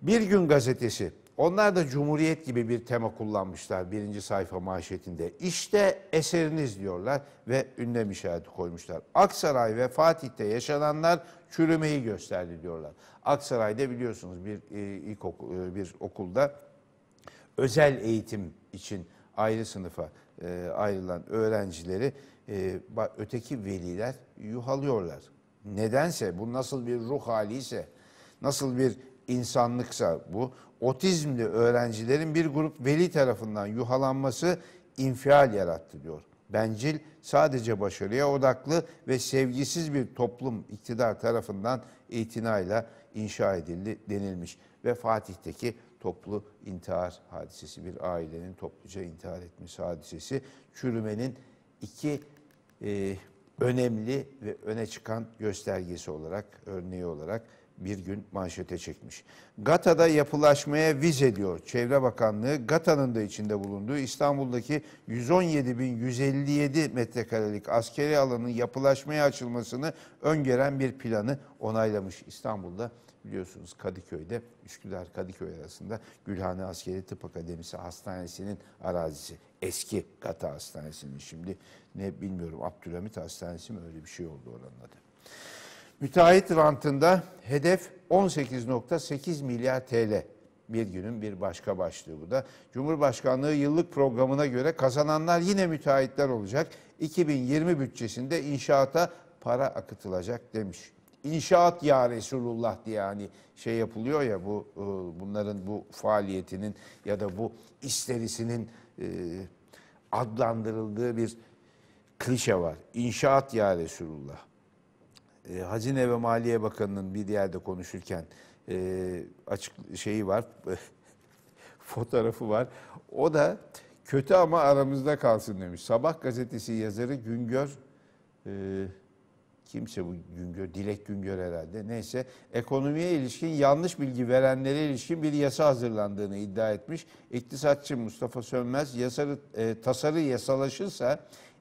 Bir Gün Gazetesi. Onlar da Cumhuriyet gibi bir tema kullanmışlar birinci sayfa manşetinde. İşte eseriniz diyorlar ve ünlem işareti koymuşlar. Aksaray ve Fatih'te yaşananlar çürümeyi gösterdi diyorlar. Aksaray'da biliyorsunuz bir e, e, bir okulda özel eğitim için ayrı sınıfa e, ayrılan öğrencileri e, öteki veliler yuhalıyorlar. Nedense bu nasıl bir ruh haliyse, nasıl bir insanlıksa bu, otizmli öğrencilerin bir grup veli tarafından yuhalanması infial yarattı diyor. Bencil, sadece başarıya odaklı ve sevgisiz bir toplum iktidar tarafından itinayla inşa edildi denilmiş. Ve Fatih'teki toplu intihar hadisesi, bir ailenin topluca intihar etmesi hadisesi, çürümenin iki e, önemli ve öne çıkan göstergesi olarak, örneği olarak bir gün manşete çekmiş. GATA'da yapılaşmaya viz ediyor. Çevre Bakanlığı GATA'nın da içinde bulunduğu İstanbul'daki 117.157 metrekarelik askeri alanın yapılaşmaya açılmasını öngören bir planı onaylamış. İstanbul'da biliyorsunuz Kadıköy'de, Üsküdar Kadıköy arasında Gülhane Askeri Tıp Akademisi Hastanesi'nin arazisi. Eski GATA Hastanesi'nin şimdi ne bilmiyorum Abdülhamit Hastanesi mi öyle bir şey oldu oranın adı. Müteahhit rantında hedef 18.8 milyar TL. Bir günün bir başka başlığı bu da. Cumhurbaşkanlığı yıllık programına göre kazananlar yine müteahhitler olacak. 2020 bütçesinde inşaata para akıtılacak demiş. İnşaat ya Resulullah diye hani şey yapılıyor ya bu e, bunların bu faaliyetinin ya da bu isterisinin e, adlandırıldığı bir klişe var. İnşaat ya Resulullah e, Hazine ve Maliye Bakanı'nın bir yerde konuşurken açık şeyi var, fotoğrafı var. O da kötü ama aramızda kalsın demiş. Sabah gazetesi yazarı Güngör, e, kimse bu Güngör, Dilek Güngör herhalde. Neyse, ekonomiye ilişkin yanlış bilgi verenlere ilişkin bir yasa hazırlandığını iddia etmiş. İktisatçı Mustafa Sönmez, yasarı, e, tasarı yasalaşırsa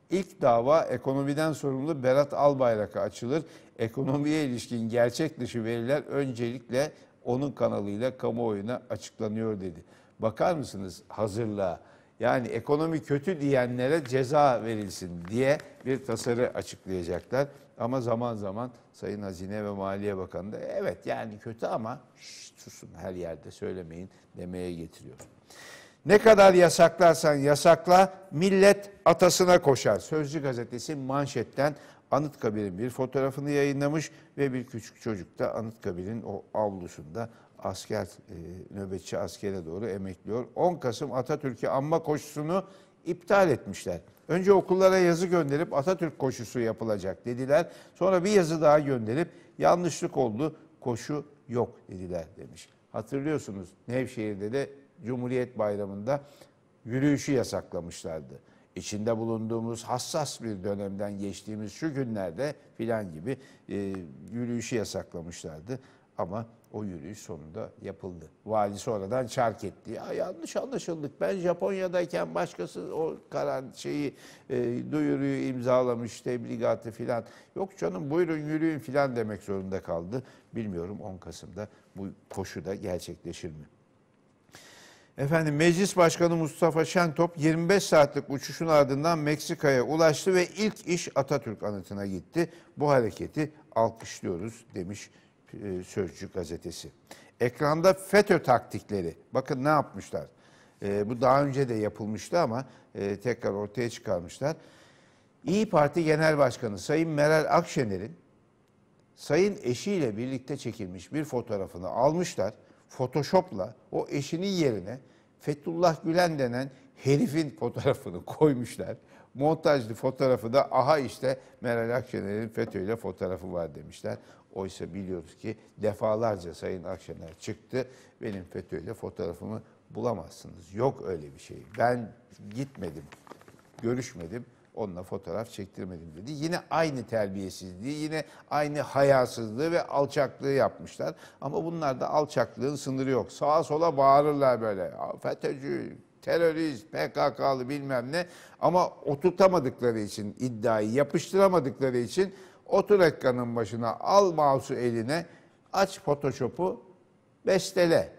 İlk dava ekonomiden sorumlu Berat Albayrak'a açılır. Ekonomiye ilişkin gerçek dışı veriler öncelikle onun kanalıyla kamuoyuna açıklanıyor dedi. Bakar mısınız hazırlığa? Yani ekonomi kötü diyenlere ceza verilsin diye bir tasarı açıklayacaklar. Ama zaman zaman Sayın Hazine ve Maliye Bakanı da evet yani kötü ama şşt, susun her yerde söylemeyin demeye getiriyor. Ne kadar yasaklarsan yasakla millet atasına koşar. Sözcü gazetesi manşetten Anıtkabir'in bir fotoğrafını yayınlamış ve bir küçük çocuk da Anıtkabir'in o avlusunda asker, e, nöbetçi askere doğru emekliyor. 10 Kasım Atatürk'ü anma koşusunu iptal etmişler. Önce okullara yazı gönderip Atatürk koşusu yapılacak dediler. Sonra bir yazı daha gönderip yanlışlık oldu, koşu yok dediler demiş. Hatırlıyorsunuz Nevşehir'de de Cumhuriyet Bayramı'nda yürüyüşü yasaklamışlardı. İçinde bulunduğumuz hassas bir dönemden geçtiğimiz şu günlerde filan gibi e, yürüyüşü yasaklamışlardı. Ama o yürüyüş sonunda yapıldı. Vali sonradan çark etti. Ya yanlış anlaşıldık. Ben Japonya'dayken başkası o karar şeyi e, duyuruyu imzalamış, tebligatı filan. Yok canım buyurun yürüyün filan demek zorunda kaldı. Bilmiyorum 10 Kasım'da bu koşu da gerçekleşir mi? Efendim Meclis Başkanı Mustafa Şentop 25 saatlik uçuşun ardından Meksika'ya ulaştı ve ilk iş Atatürk anıtına gitti. Bu hareketi alkışlıyoruz demiş Sözcü gazetesi. Ekranda FETÖ taktikleri. Bakın ne yapmışlar. E, bu daha önce de yapılmıştı ama e, tekrar ortaya çıkarmışlar. İyi Parti Genel Başkanı Sayın Meral Akşener'in Sayın eşiyle birlikte çekilmiş bir fotoğrafını almışlar. Photoshop'la o eşinin yerine Fethullah Gülen denen herifin fotoğrafını koymuşlar. Montajlı fotoğrafı da aha işte Meral Akşener'in FETÖ ile fotoğrafı var demişler. Oysa biliyoruz ki defalarca Sayın Akşener çıktı. Benim FETÖ ile fotoğrafımı bulamazsınız. Yok öyle bir şey. Ben gitmedim, görüşmedim, onunla fotoğraf çektirmedim dedi. Yine aynı terbiyesizliği, yine aynı hayasızlığı ve alçaklığı yapmışlar. Ama bunlarda alçaklığın sınırı yok. Sağa sola bağırırlar böyle. "Ya FETÖ'cü, terörist, PKK'lı bilmem ne. Ama oturtamadıkları için iddiayı, yapıştıramadıkları için otur ekranın başına, al mouse'u eline, aç Photoshop'u, bestele.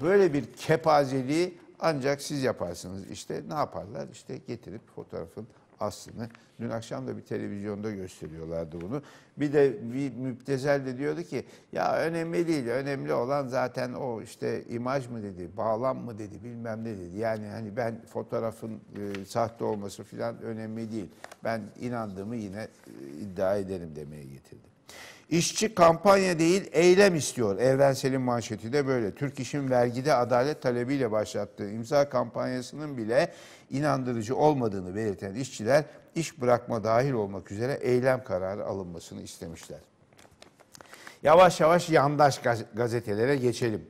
Böyle bir kepazeliği ancak siz yaparsınız. İşte ne yaparlar? İşte getirip fotoğrafın aslını. Dün akşam da bir televizyonda gösteriyorlardı bunu. Bir de bir müptezel de diyordu ki ya önemli değil. Önemli olan zaten o işte imaj mı dedi, bağlam mı dedi, bilmem ne dedi. Yani hani ben fotoğrafın e, sahte olması falan önemli değil. Ben inandığımı yine e, iddia ederim demeye getirdi. İşçi kampanya değil eylem istiyor. Evrensel'in manşeti de böyle. Türk İş'in vergide adalet talebiyle başlattığı imza kampanyasının bile inandırıcı olmadığını belirten işçiler iş bırakma dahil olmak üzere eylem kararı alınmasını istemişler. Yavaş yavaş yandaş gaz- gazetelere geçelim.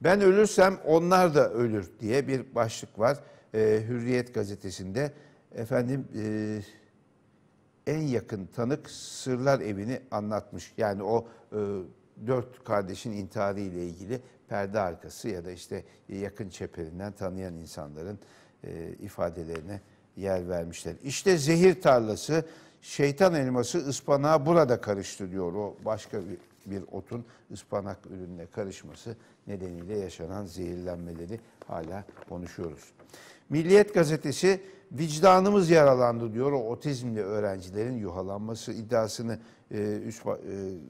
Ben ölürsem onlar da ölür diye bir başlık var. Ee, Hürriyet gazetesinde. Efendim e, en yakın tanık Sırlar Evi'ni anlatmış. Yani o e, dört kardeşin intiharı ile ilgili perde arkası ya da işte yakın çeperinden tanıyan insanların e, ifadelerine yer vermişler. İşte zehir tarlası, şeytan elması ıspanağı burada karıştı diyor. O başka bir, bir otun ıspanak ürününe karışması nedeniyle yaşanan zehirlenmeleri hala konuşuyoruz. Milliyet gazetesi vicdanımız yaralandı diyor. O otizmli öğrencilerin yuhalanması iddiasını e, üst e,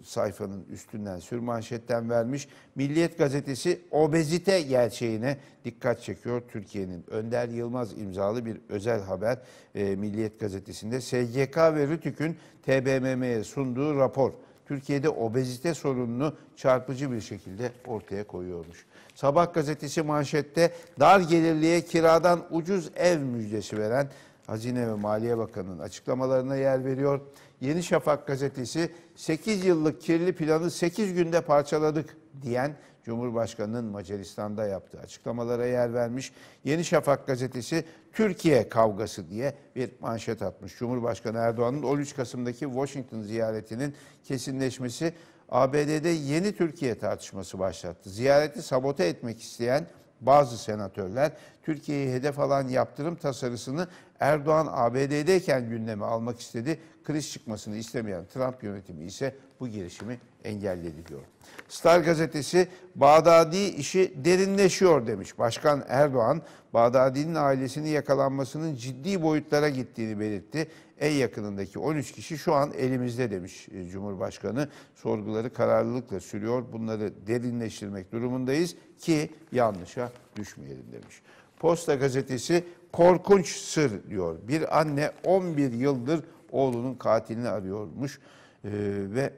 sayfanın üstünden sürmanşetten vermiş. Milliyet gazetesi obezite gerçeğine dikkat çekiyor. Türkiye'nin Önder Yılmaz imzalı bir özel haber e, Milliyet gazetesinde SGK ve RTÜK'ün TBMM'ye sunduğu rapor. Türkiye'de obezite sorununu çarpıcı bir şekilde ortaya koyuyormuş. Sabah gazetesi manşette dar gelirliye kiradan ucuz ev müjdesi veren Hazine ve Maliye Bakanı'nın açıklamalarına yer veriyor. Yeni Şafak gazetesi 8 yıllık kirli planı 8 günde parçaladık diyen Cumhurbaşkanı'nın Macaristan'da yaptığı açıklamalara yer vermiş. Yeni Şafak gazetesi Türkiye kavgası diye bir manşet atmış. Cumhurbaşkanı Erdoğan'ın 13 Kasım'daki Washington ziyaretinin kesinleşmesi ABD'de yeni Türkiye tartışması başlattı. Ziyareti sabote etmek isteyen bazı senatörler Türkiye'yi hedef alan yaptırım tasarısını Erdoğan ABD'deyken gündeme almak istedi. Kriz çıkmasını istemeyen Trump yönetimi ise bu girişimi engelledi diyor. Star gazetesi Bağdadi işi derinleşiyor demiş. Başkan Erdoğan, Bağdadi'nin ailesinin yakalanmasının ciddi boyutlara gittiğini belirtti. En yakınındaki 13 kişi şu an elimizde demiş e, Cumhurbaşkanı. Sorguları kararlılıkla sürüyor. Bunları derinleştirmek durumundayız ki yanlışa düşmeyelim demiş. Posta gazetesi korkunç sır diyor. Bir anne 11 yıldır oğlunun katilini arıyormuş Ee, ve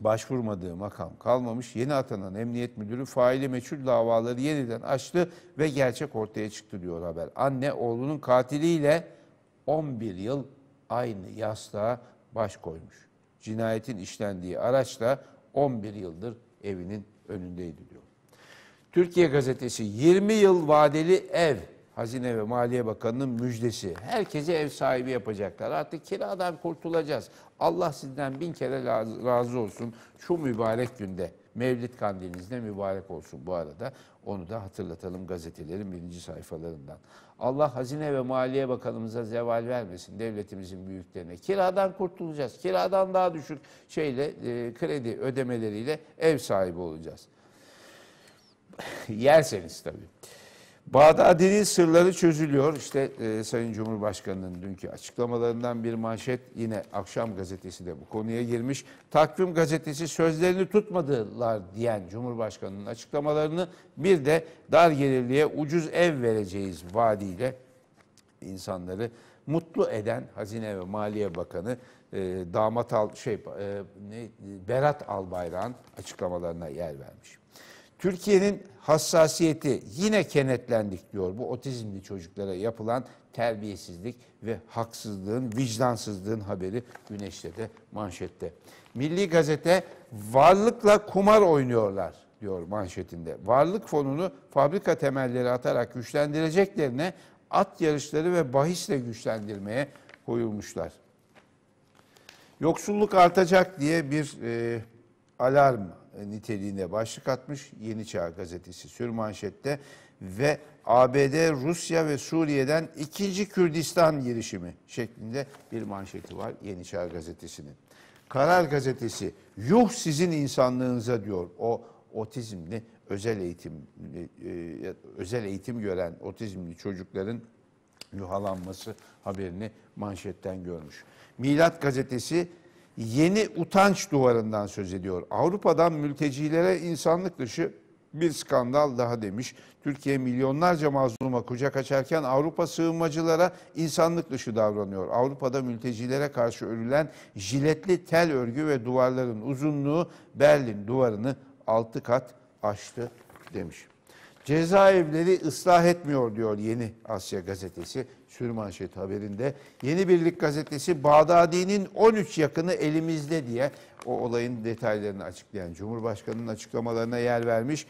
başvurmadığı makam kalmamış. Yeni atanan emniyet müdürü faili meçhul davaları yeniden açtı ve gerçek ortaya çıktı diyor haber. Anne oğlunun katiliyle 11 yıl aynı yastığa baş koymuş. Cinayetin işlendiği araçla 11 yıldır evinin önündeydi diyor. Türkiye Gazetesi 20 yıl vadeli ev. Hazine ve Maliye Bakanı'nın müjdesi. Herkese ev sahibi yapacaklar. Artık kiradan kurtulacağız. Allah sizden bin kere razı olsun. Şu mübarek günde. Mevlid kandiliniz de mübarek olsun bu arada. Onu da hatırlatalım gazetelerin birinci sayfalarından. Allah Hazine ve Maliye Bakanımıza zeval vermesin devletimizin büyüklerine. Kiradan kurtulacağız. Kiradan daha düşük şeyle e, kredi ödemeleriyle ev sahibi olacağız. Yerseniz tabii. Bağdadi'nin sırları çözülüyor. İşte e, Sayın Cumhurbaşkanı'nın dünkü açıklamalarından bir manşet yine Akşam Gazetesi de bu konuya girmiş. Takvim Gazetesi sözlerini tutmadılar diyen Cumhurbaşkanı'nın açıklamalarını bir de dar gelirliye ucuz ev vereceğiz vaadiyle insanları mutlu eden Hazine ve Maliye Bakanı e, damat al şey e, ne Berat Albayrak'ın açıklamalarına yer vermiş. Türkiye'nin hassasiyeti yine kenetlendik diyor bu otizmli çocuklara yapılan terbiyesizlik ve haksızlığın, vicdansızlığın haberi Güneş'te de manşette. Milli Gazete varlıkla kumar oynuyorlar diyor manşetinde. Varlık fonunu fabrika temelleri atarak güçlendireceklerine at yarışları ve bahisle güçlendirmeye koyulmuşlar. Yoksulluk artacak diye bir e, alarm niteliğinde başlık atmış Yeni Çağ gazetesi sürmanşette ve ABD, Rusya ve Suriye'den ikinci Kürdistan girişimi şeklinde bir manşeti var Yeni Çağ gazetesinin. Karar gazetesi yuh sizin insanlığınıza diyor o otizmli özel eğitim e, özel eğitim gören otizmli çocukların yuhalanması haberini manşetten görmüş. Milat gazetesi yeni utanç duvarından söz ediyor. Avrupa'dan mültecilere insanlık dışı bir skandal daha demiş. Türkiye milyonlarca mazluma kucak açarken Avrupa sığınmacılara insanlık dışı davranıyor. Avrupa'da mültecilere karşı örülen jiletli tel örgü ve duvarların uzunluğu Berlin duvarını 6 kat aştı demiş. Cezaevleri ıslah etmiyor diyor Yeni Asya gazetesi sürmanşet haberinde. Yeni Birlik gazetesi Bağdadi'nin 13 yakını elimizde diye o olayın detaylarını açıklayan Cumhurbaşkanı'nın açıklamalarına yer vermiş.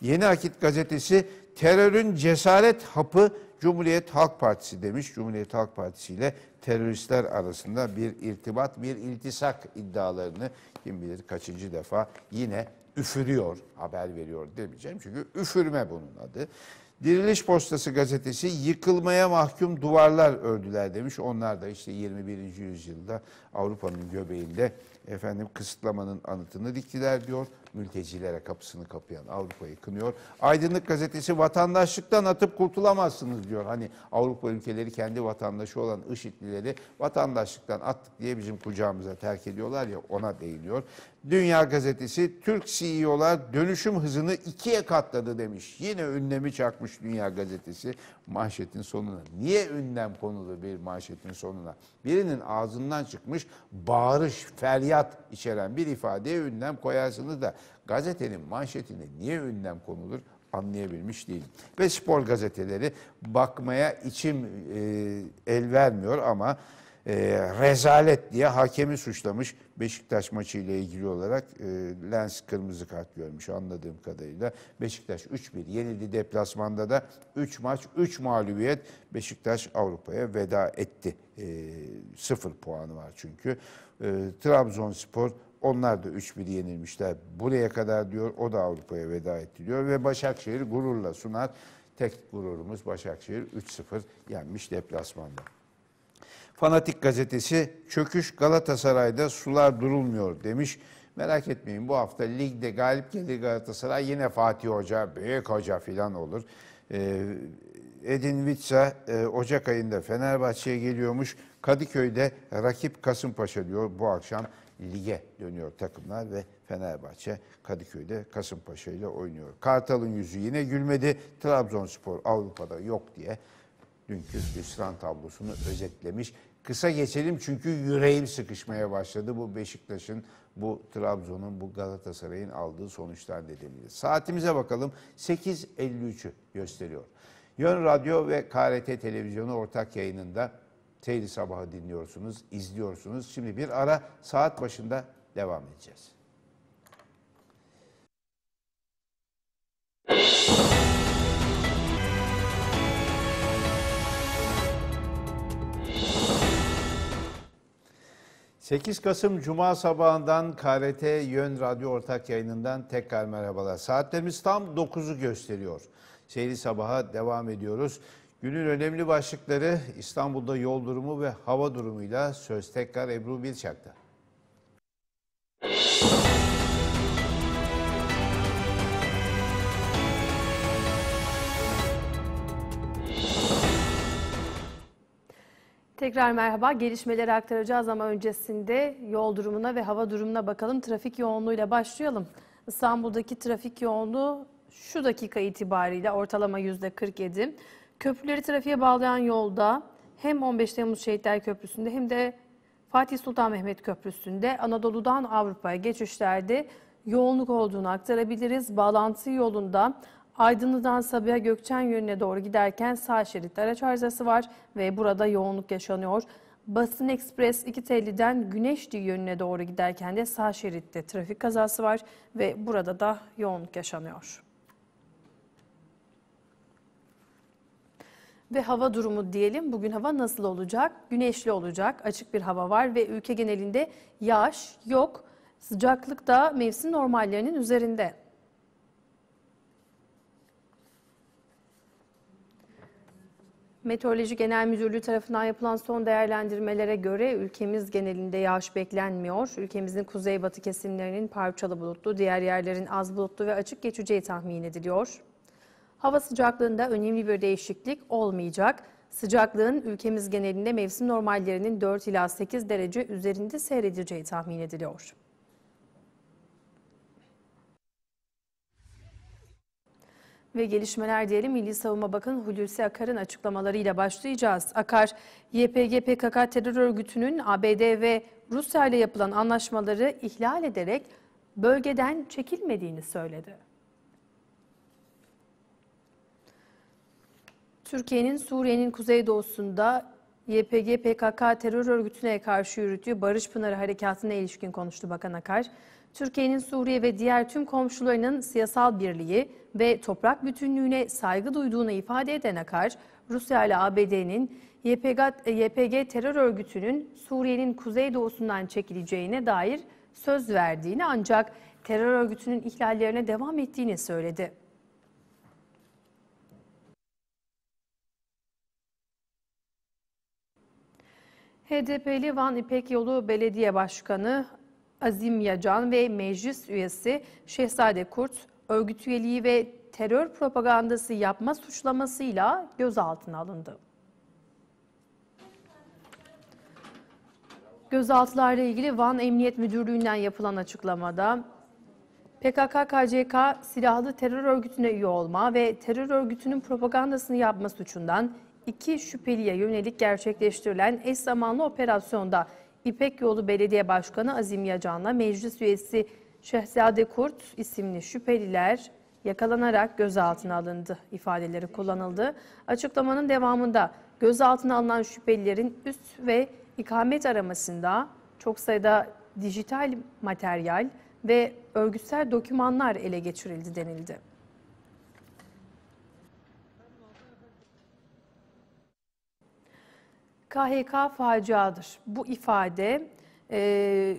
Yeni Akit gazetesi terörün cesaret hapı Cumhuriyet Halk Partisi demiş. Cumhuriyet Halk Partisi ile teröristler arasında bir irtibat, bir iltisak iddialarını kim bilir kaçıncı defa yine üfürüyor, haber veriyor demeyeceğim. Çünkü üfürme bunun adı. Diriliş Postası gazetesi yıkılmaya mahkum duvarlar ördüler demiş. Onlar da işte 21. yüzyılda Avrupa'nın göbeğinde efendim kısıtlamanın anıtını diktiler diyor. Mültecilere kapısını kapayan Avrupa'yı kınıyor. Aydınlık gazetesi vatandaşlıktan atıp kurtulamazsınız diyor. Hani Avrupa ülkeleri kendi vatandaşı olan IŞİD'lileri vatandaşlıktan attık diye bizim kucağımıza terk ediyorlar ya ona değiniyor. Dünya gazetesi Türk CEO'lar dönüşüm hızını ikiye katladı demiş. Yine ünlemi çakmış Dünya gazetesi manşetin sonuna. Niye ünlem konulu bir manşetin sonuna? Birinin ağzından çıkmış bağırış, feryat içeren bir ifadeye ünlem koyarsınız da gazetenin manşetine niye ünlem konulur anlayabilmiş değilim. Ve spor gazeteleri bakmaya içim e, el vermiyor ama e, rezalet diye hakemi suçlamış Beşiktaş maçı ile ilgili olarak e, Lens kırmızı kart görmüş anladığım kadarıyla. Beşiktaş 3-1 yenildi deplasmanda da 3 maç 3 mağlubiyet Beşiktaş Avrupa'ya veda etti. E, 0 puanı var çünkü. E, Trabzonspor onlar da 3-1 yenilmişler. Buraya kadar diyor o da Avrupa'ya veda etti diyor ve Başakşehir gururla sunar. Tek gururumuz Başakşehir 3-0 yenmiş deplasmanda. Fanatik gazetesi çöküş Galatasaray'da sular durulmuyor demiş. Merak etmeyin bu hafta ligde galip gelir Galatasaray yine Fatih Hoca, büyük hoca filan olur. Ee, Edin Vitsa e, Ocak ayında Fenerbahçe'ye geliyormuş. Kadıköy'de rakip Kasımpaşa diyor bu akşam lige dönüyor takımlar ve Fenerbahçe Kadıköy'de Kasımpaşa ile oynuyor. Kartal'ın yüzü yine gülmedi. Trabzonspor Avrupa'da yok diye dünkü hüsran tablosunu özetlemiş. Kısa geçelim çünkü yüreğim sıkışmaya başladı bu Beşiktaş'ın, bu Trabzon'un, bu Galatasaray'ın aldığı sonuçlar nedeniyle. Saatimize bakalım 8.53'ü gösteriyor. Yön Radyo ve KRT Televizyonu ortak yayınında Seyri Sabahı dinliyorsunuz, izliyorsunuz. Şimdi bir ara saat başında devam edeceğiz. ...8 Kasım Cuma sabahından KRT Yön Radyo ortak yayınından tekrar merhabalar. Saatlerimiz tam 9'u gösteriyor. Seyri Sabah'a devam ediyoruz. Günün önemli başlıkları İstanbul'da yol durumu ve hava durumuyla söz tekrar Ebru Bilçak'ta.
Tekrar merhaba. Gelişmeleri aktaracağız ama öncesinde yol durumuna ve hava durumuna bakalım. Trafik yoğunluğuyla başlayalım. İstanbul'daki trafik yoğunluğu şu dakika itibariyle ortalama yüzde 47. Köprüleri trafiğe bağlayan yolda hem 15 Temmuz Şehitler Köprüsü'nde hem de Fatih Sultan Mehmet Köprüsü'nde Anadolu'dan Avrupa'ya geçişlerde yoğunluk olduğunu aktarabiliriz. Bağlantı yolunda Aydınlı'dan Sabiha Gökçen yönüne doğru giderken sağ şeritte araç arızası var ve burada yoğunluk yaşanıyor. Basın Ekspres 2 telli'den Güneşli yönüne doğru giderken de sağ şeritte trafik kazası var ve burada da yoğunluk yaşanıyor. Ve hava durumu diyelim. Bugün hava nasıl olacak? Güneşli olacak. Açık bir hava var ve ülke genelinde yağış yok. Sıcaklık da mevsim normallerinin üzerinde. Meteoroloji Genel Müdürlüğü tarafından yapılan son değerlendirmelere göre ülkemiz genelinde yağış beklenmiyor. Ülkemizin kuzeybatı kesimlerinin parçalı bulutlu, diğer yerlerin az bulutlu ve açık geçeceği tahmin ediliyor. Hava sıcaklığında önemli bir değişiklik olmayacak. Sıcaklığın ülkemiz genelinde mevsim normallerinin 4 ila 8 derece üzerinde seyredeceği tahmin ediliyor. Ve gelişmeler diyelim Milli Savunma Bakanı Hulusi Akar'ın açıklamalarıyla başlayacağız. Akar, YPG PKK terör örgütünün ABD ve Rusya ile yapılan anlaşmaları ihlal ederek bölgeden çekilmediğini söyledi. Türkiye'nin Suriye'nin kuzeydoğusunda YPG PKK terör örgütüne karşı yürüttüğü Barış Pınarı Harekatı'na ilişkin konuştu Bakan Akar. Türkiye'nin Suriye ve diğer tüm komşularının siyasal birliği ve toprak bütünlüğüne saygı duyduğunu ifade eden Akar, Rusya ile ABD'nin YPG, YPG terör örgütünün Suriye'nin kuzeydoğusundan çekileceğine dair söz verdiğini ancak terör örgütünün ihlallerine devam ettiğini söyledi. HDP'li Van İpek Yolu Belediye Başkanı Azim Yacan ve meclis üyesi Şehzade Kurt, örgüt üyeliği ve terör propagandası yapma suçlamasıyla gözaltına alındı. Gözaltılarla ilgili Van Emniyet Müdürlüğü'nden yapılan açıklamada PKK-KCK silahlı terör örgütüne üye olma ve terör örgütünün propagandasını yapma suçundan iki şüpheliye yönelik gerçekleştirilen eş zamanlı operasyonda İpek Yolu Belediye Başkanı Azim Yacan'la meclis üyesi Şehzade Kurt isimli şüpheliler yakalanarak gözaltına alındı ifadeleri kullanıldı. Açıklamanın devamında gözaltına alınan şüphelilerin üst ve ikamet aramasında çok sayıda dijital materyal ve örgütsel dokümanlar ele geçirildi denildi. KHK faciadır. Bu ifade e,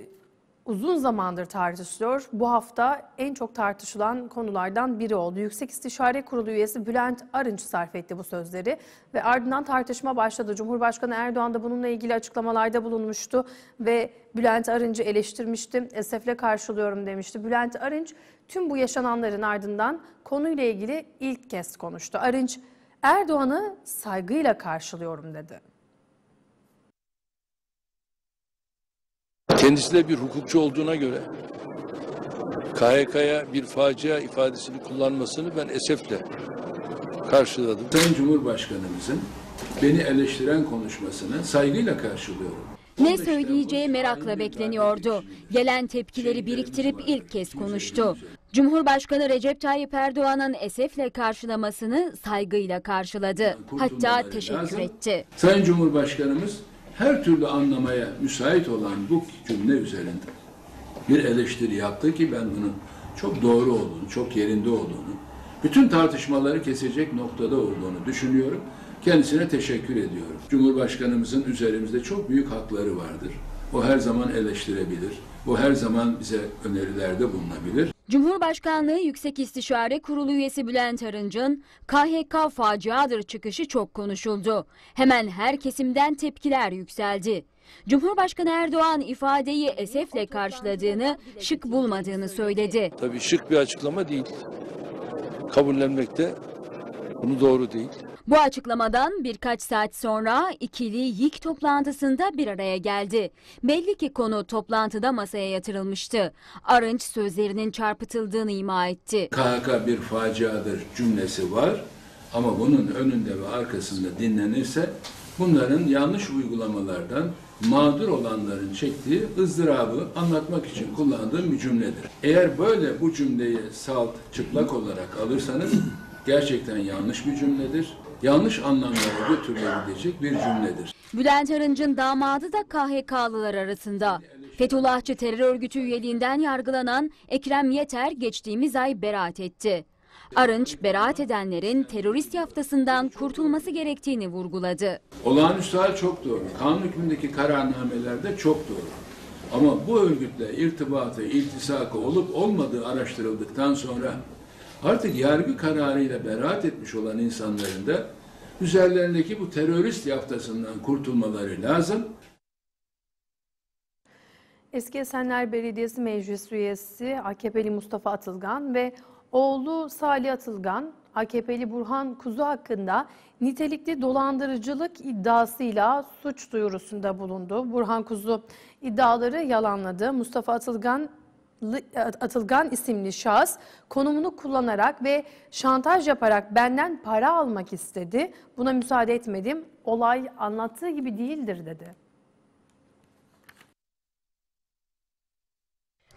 uzun zamandır tartışılıyor. Bu hafta en çok tartışılan konulardan biri oldu. Yüksek İstişare Kurulu üyesi Bülent Arınç sarf etti bu sözleri ve ardından tartışma başladı. Cumhurbaşkanı Erdoğan da bununla ilgili açıklamalarda bulunmuştu ve Bülent Arınç'ı eleştirmişti. Esefle karşılıyorum demişti. Bülent Arınç tüm bu yaşananların ardından konuyla ilgili ilk kez konuştu. Arınç Erdoğan'ı saygıyla karşılıyorum dedi.
Kendisi de bir hukukçu olduğuna göre KHK'ya bir facia ifadesini kullanmasını ben esefle karşıladım.
Sayın Cumhurbaşkanımızın beni eleştiren konuşmasını saygıyla karşılıyorum.
Ne söyleyeceği merakla bekleniyordu. Gelen tepkileri biriktirip ilk kez konuştu. Cumhurbaşkanı Recep Tayyip Erdoğan'ın esefle karşılamasını saygıyla karşıladı. Hatta teşekkür etti.
Sayın Cumhurbaşkanımız her türlü anlamaya müsait olan bu cümle üzerinde bir eleştiri yaptı ki ben bunun çok doğru olduğunu, çok yerinde olduğunu, bütün tartışmaları kesecek noktada olduğunu düşünüyorum. Kendisine teşekkür ediyorum. Cumhurbaşkanımızın üzerimizde çok büyük hakları vardır. O her zaman eleştirebilir. O her zaman bize önerilerde bulunabilir.
Cumhurbaşkanlığı Yüksek İstişare Kurulu üyesi Bülent Arınç'ın KHK faciadır çıkışı çok konuşuldu. Hemen her kesimden tepkiler yükseldi. Cumhurbaşkanı Erdoğan ifadeyi esefle karşıladığını, şık bulmadığını söyledi.
Tabii şık bir açıklama değil. Kabullenmekte bunu doğru değil.
Bu açıklamadan birkaç saat sonra ikili YİK toplantısında bir araya geldi. Belli ki konu toplantıda masaya yatırılmıştı. Arınç sözlerinin çarpıtıldığını ima etti.
KHK bir faciadır cümlesi var ama bunun önünde ve arkasında dinlenirse bunların yanlış uygulamalardan mağdur olanların çektiği ızdırabı anlatmak için kullandığım bir cümledir. Eğer böyle bu cümleyi salt, çıplak olarak alırsanız gerçekten yanlış bir cümledir. Yanlış anlamlara götürülebilecek bir cümledir.
Bülent Arınç'ın damadı da KHK'lılar arasında. Fethullahçı terör örgütü üyeliğinden yargılanan Ekrem Yeter geçtiğimiz ay beraat etti. Arınç, beraat edenlerin terörist yaftasından kurtulması gerektiğini vurguladı.
Olağanüstü hal çok doğru. Kanun hükmündeki kararnamelerde çok doğru. Ama bu örgütle irtibatı, iltisakı olup olmadığı araştırıldıktan sonra artık yargı kararıyla beraat etmiş olan insanların da üzerlerindeki bu terörist yaftasından kurtulmaları lazım.
Eski Esenler Belediyesi Meclis Üyesi AKP'li Mustafa Atılgan ve oğlu Salih Atılgan, AKP'li Burhan Kuzu hakkında nitelikli dolandırıcılık iddiasıyla suç duyurusunda bulundu. Burhan Kuzu iddiaları yalanladı. Mustafa Atılgan Atılgan isimli şahıs konumunu kullanarak ve şantaj yaparak benden para almak istedi. Buna müsaade etmedim. Olay anlattığı gibi değildir dedi.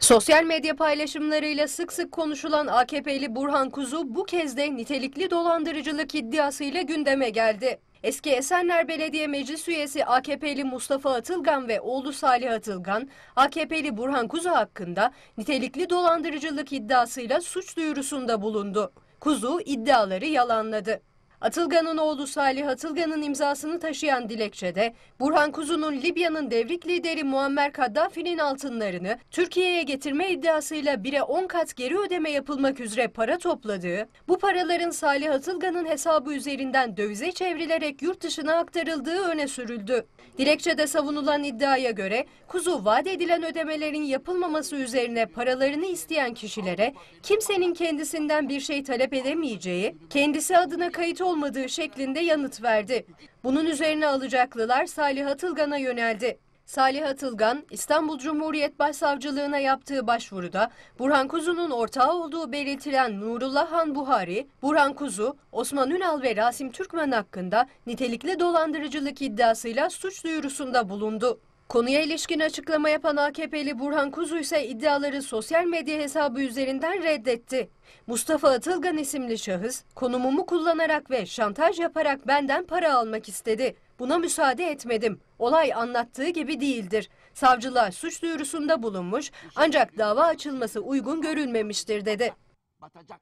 Sosyal medya paylaşımlarıyla sık sık konuşulan AKP'li Burhan Kuzu bu kez de nitelikli dolandırıcılık iddiasıyla gündeme geldi. Eski Esenler Belediye Meclis Üyesi AKP'li Mustafa Atılgan ve oğlu Salih Atılgan, AKP'li Burhan Kuzu hakkında nitelikli dolandırıcılık iddiasıyla suç duyurusunda bulundu. Kuzu iddiaları yalanladı. Atılgan'ın oğlu Salih Atılgan'ın imzasını taşıyan dilekçede Burhan Kuzu'nun Libya'nın devrik lideri Muammer Kaddafi'nin altınlarını Türkiye'ye getirme iddiasıyla 1'e 10 kat geri ödeme yapılmak üzere para topladığı, bu paraların Salih Atılgan'ın hesabı üzerinden dövize çevrilerek yurt dışına aktarıldığı öne sürüldü. Dilekçede savunulan iddiaya göre Kuzu vaat edilen ödemelerin yapılmaması üzerine paralarını isteyen kişilere kimsenin kendisinden bir şey talep edemeyeceği, kendisi adına kayıt olmadığı şeklinde yanıt verdi. Bunun üzerine alacaklılar Salih Atılgan'a yöneldi. Salih Atılgan, İstanbul Cumhuriyet Başsavcılığına yaptığı başvuruda Burhan Kuzu'nun ortağı olduğu belirtilen Nurullah Han Buhari, Burhan Kuzu, Osman Ünal ve Rasim Türkmen hakkında nitelikli dolandırıcılık iddiasıyla suç duyurusunda bulundu. Konuya ilişkin açıklama yapan AKP'li Burhan Kuzu ise iddiaları sosyal medya hesabı üzerinden reddetti. Mustafa Atılgan isimli şahıs konumumu kullanarak ve şantaj yaparak benden para almak istedi. Buna müsaade etmedim. Olay anlattığı gibi değildir. Savcılar suç duyurusunda bulunmuş ancak dava açılması uygun görülmemiştir dedi.
Batacak.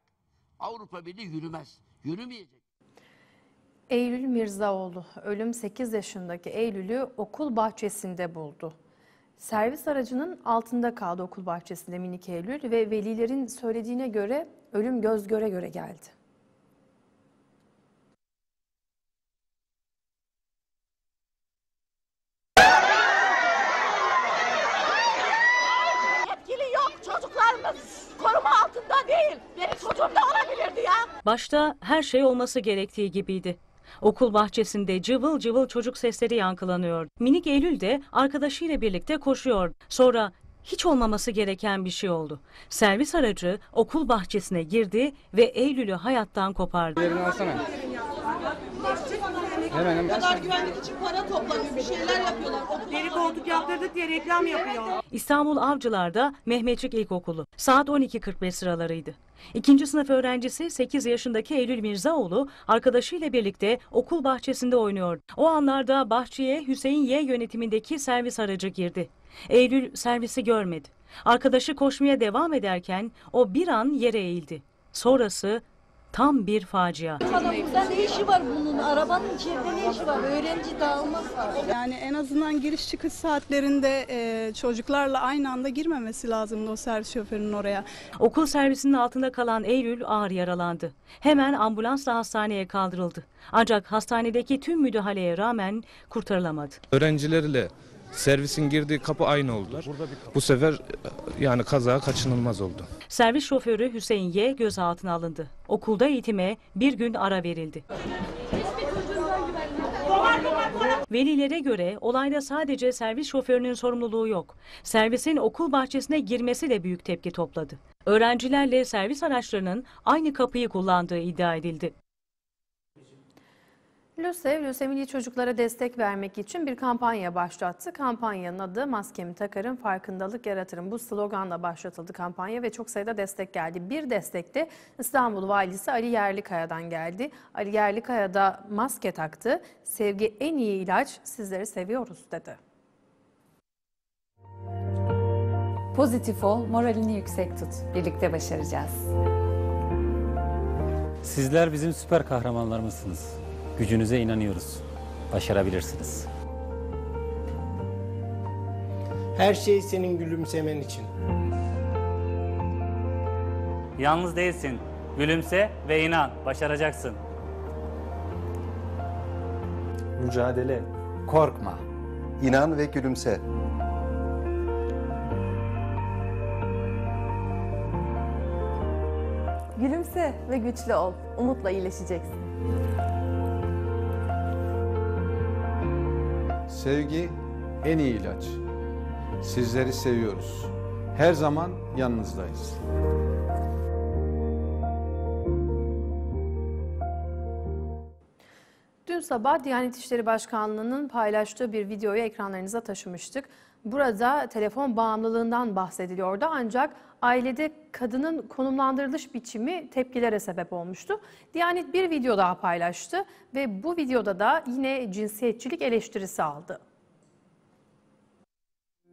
Avrupa Birliği yürümez. Yürümeyecek.
Eylül Mirzaoğlu ölüm 8 yaşındaki Eylül'ü okul bahçesinde buldu. Servis aracının altında kaldı okul bahçesinde minik Eylül ve velilerin söylediğine göre ölüm göz göre göre geldi.
Yetkili yok çocuklarımız koruma altında değil. Benim çocuğum da olabilirdi ya.
Başta her şey olması gerektiği gibiydi. Okul bahçesinde cıvıl cıvıl çocuk sesleri yankılanıyor. Minik Eylül de arkadaşıyla birlikte koşuyor. Sonra hiç olmaması gereken bir şey oldu. Servis aracı okul bahçesine girdi ve Eylül'ü hayattan kopardı.
Bu kadar güvenlik için para toplanıyor. Bir şeyler yapıyorlar. Deri koltuk yaptırdık diye reklam yapıyor.
İstanbul Avcılar'da Mehmetçik İlkokulu. Saat 12.45 sıralarıydı. İkinci sınıf öğrencisi 8 yaşındaki Eylül Mirzaoğlu arkadaşıyla birlikte okul bahçesinde oynuyor. O anlarda bahçeye Hüseyin Y yönetimindeki servis aracı girdi. Eylül servisi görmedi. Arkadaşı koşmaya devam ederken o bir an yere eğildi. Sonrası tam bir facia.
Burada ne işi var bunun? Arabanın içinde ne işi var? Öğrenci dağılmaz.
Yani en azından giriş çıkış saatlerinde e, çocuklarla aynı anda girmemesi lazımdı o servis şoförünün oraya.
Okul servisinin altında kalan Eylül ağır yaralandı. Hemen ambulansla hastaneye kaldırıldı. Ancak hastanedeki tüm müdahaleye rağmen kurtarılamadı.
Öğrencilerle servisin girdiği kapı aynı oldular. Bu sefer yani kaza kaçınılmaz oldu.
Servis şoförü Hüseyin Y gözaltına alındı. Okulda eğitime bir gün ara verildi. Velilere göre olayda sadece servis şoförünün sorumluluğu yok. Servisin okul bahçesine girmesi de büyük tepki topladı. Öğrencilerle servis araçlarının aynı kapıyı kullandığı iddia edildi.
LÖSEV, lösemili çocuklara destek vermek için bir kampanya başlattı. Kampanyanın adı Maskemi Takarım, Farkındalık Yaratırım. Bu sloganla başlatıldı kampanya ve çok sayıda destek geldi. Bir destek de İstanbul Valisi Ali Yerlikaya'dan geldi. Ali Yerlikaya da maske taktı. Sevgi en iyi ilaç, sizleri seviyoruz dedi.
Pozitif ol, moralini yüksek tut. Birlikte başaracağız.
Sizler bizim süper kahramanlarımızsınız. Gücünüze inanıyoruz. Başarabilirsiniz.
Her şey senin gülümsemen için.
Yalnız değilsin. Gülümse ve inan. Başaracaksın.
Mücadele.
Korkma. İnan ve gülümse.
Gülümse ve güçlü ol. Umutla iyileşeceksin.
Sevgi en iyi ilaç. Sizleri seviyoruz. Her zaman yanınızdayız.
Dün sabah Diyanet İşleri Başkanlığı'nın paylaştığı bir videoyu ekranlarınıza taşımıştık. Burada telefon bağımlılığından bahsediliyordu ancak ailede kadının konumlandırılış biçimi tepkilere sebep olmuştu. Diyanet bir video daha paylaştı ve bu videoda da yine cinsiyetçilik eleştirisi aldı.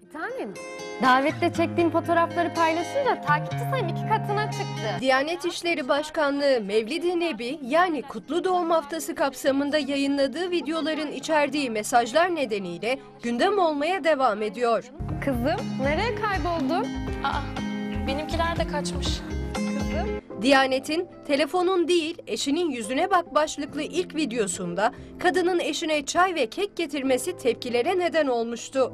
Bir tanem. Davette çektiğin fotoğrafları paylaşınca takipçi sayım iki katına çıktı.
Diyanet İşleri Başkanlığı Mevlid-i Nebi yani Kutlu Doğum Haftası kapsamında yayınladığı videoların içerdiği mesajlar nedeniyle gündem olmaya devam ediyor.
Kızım nereye kayboldun? Aa benimkiler de kaçmış. Kızım.
Diyanet'in telefonun değil eşinin yüzüne bak başlıklı ilk videosunda kadının eşine çay ve kek getirmesi tepkilere neden olmuştu.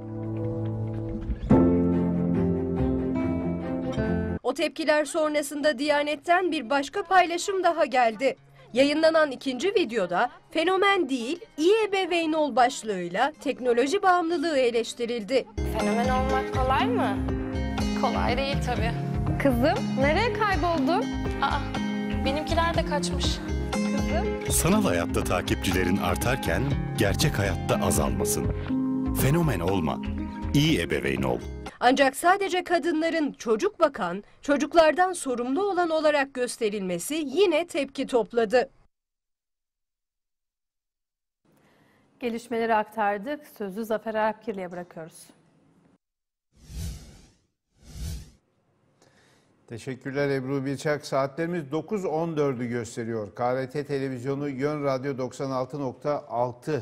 O tepkiler sonrasında Diyanet'ten bir başka paylaşım daha geldi. Yayınlanan ikinci videoda fenomen değil, iyi ebeveyn ol başlığıyla teknoloji bağımlılığı eleştirildi.
Fenomen olmak kolay mı? Kolay değil tabii. Kızım nereye kayboldun? Aa benimkiler de kaçmış. Kızım.
Sanal hayatta takipçilerin artarken gerçek hayatta azalmasın. Fenomen olma. İyi ebeveyn ol.
Ancak sadece kadınların çocuk bakan, çocuklardan sorumlu olan olarak gösterilmesi yine tepki topladı.
Gelişmeleri aktardık. Sözü Zafer Alpkirli'ye bırakıyoruz.
Teşekkürler Ebru Bilçak. Saatlerimiz 9.14'ü gösteriyor. KRT Televizyonu Yön Radyo 96.6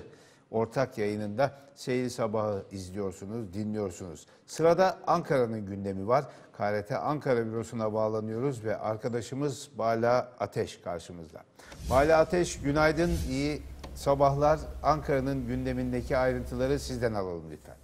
ortak yayınında Seyir Sabahı izliyorsunuz, dinliyorsunuz. Sırada Ankara'nın gündemi var. KRT Ankara Bürosu'na bağlanıyoruz ve arkadaşımız Bala Ateş karşımızda. Bala Ateş günaydın, iyi sabahlar. Ankara'nın gündemindeki ayrıntıları sizden alalım lütfen.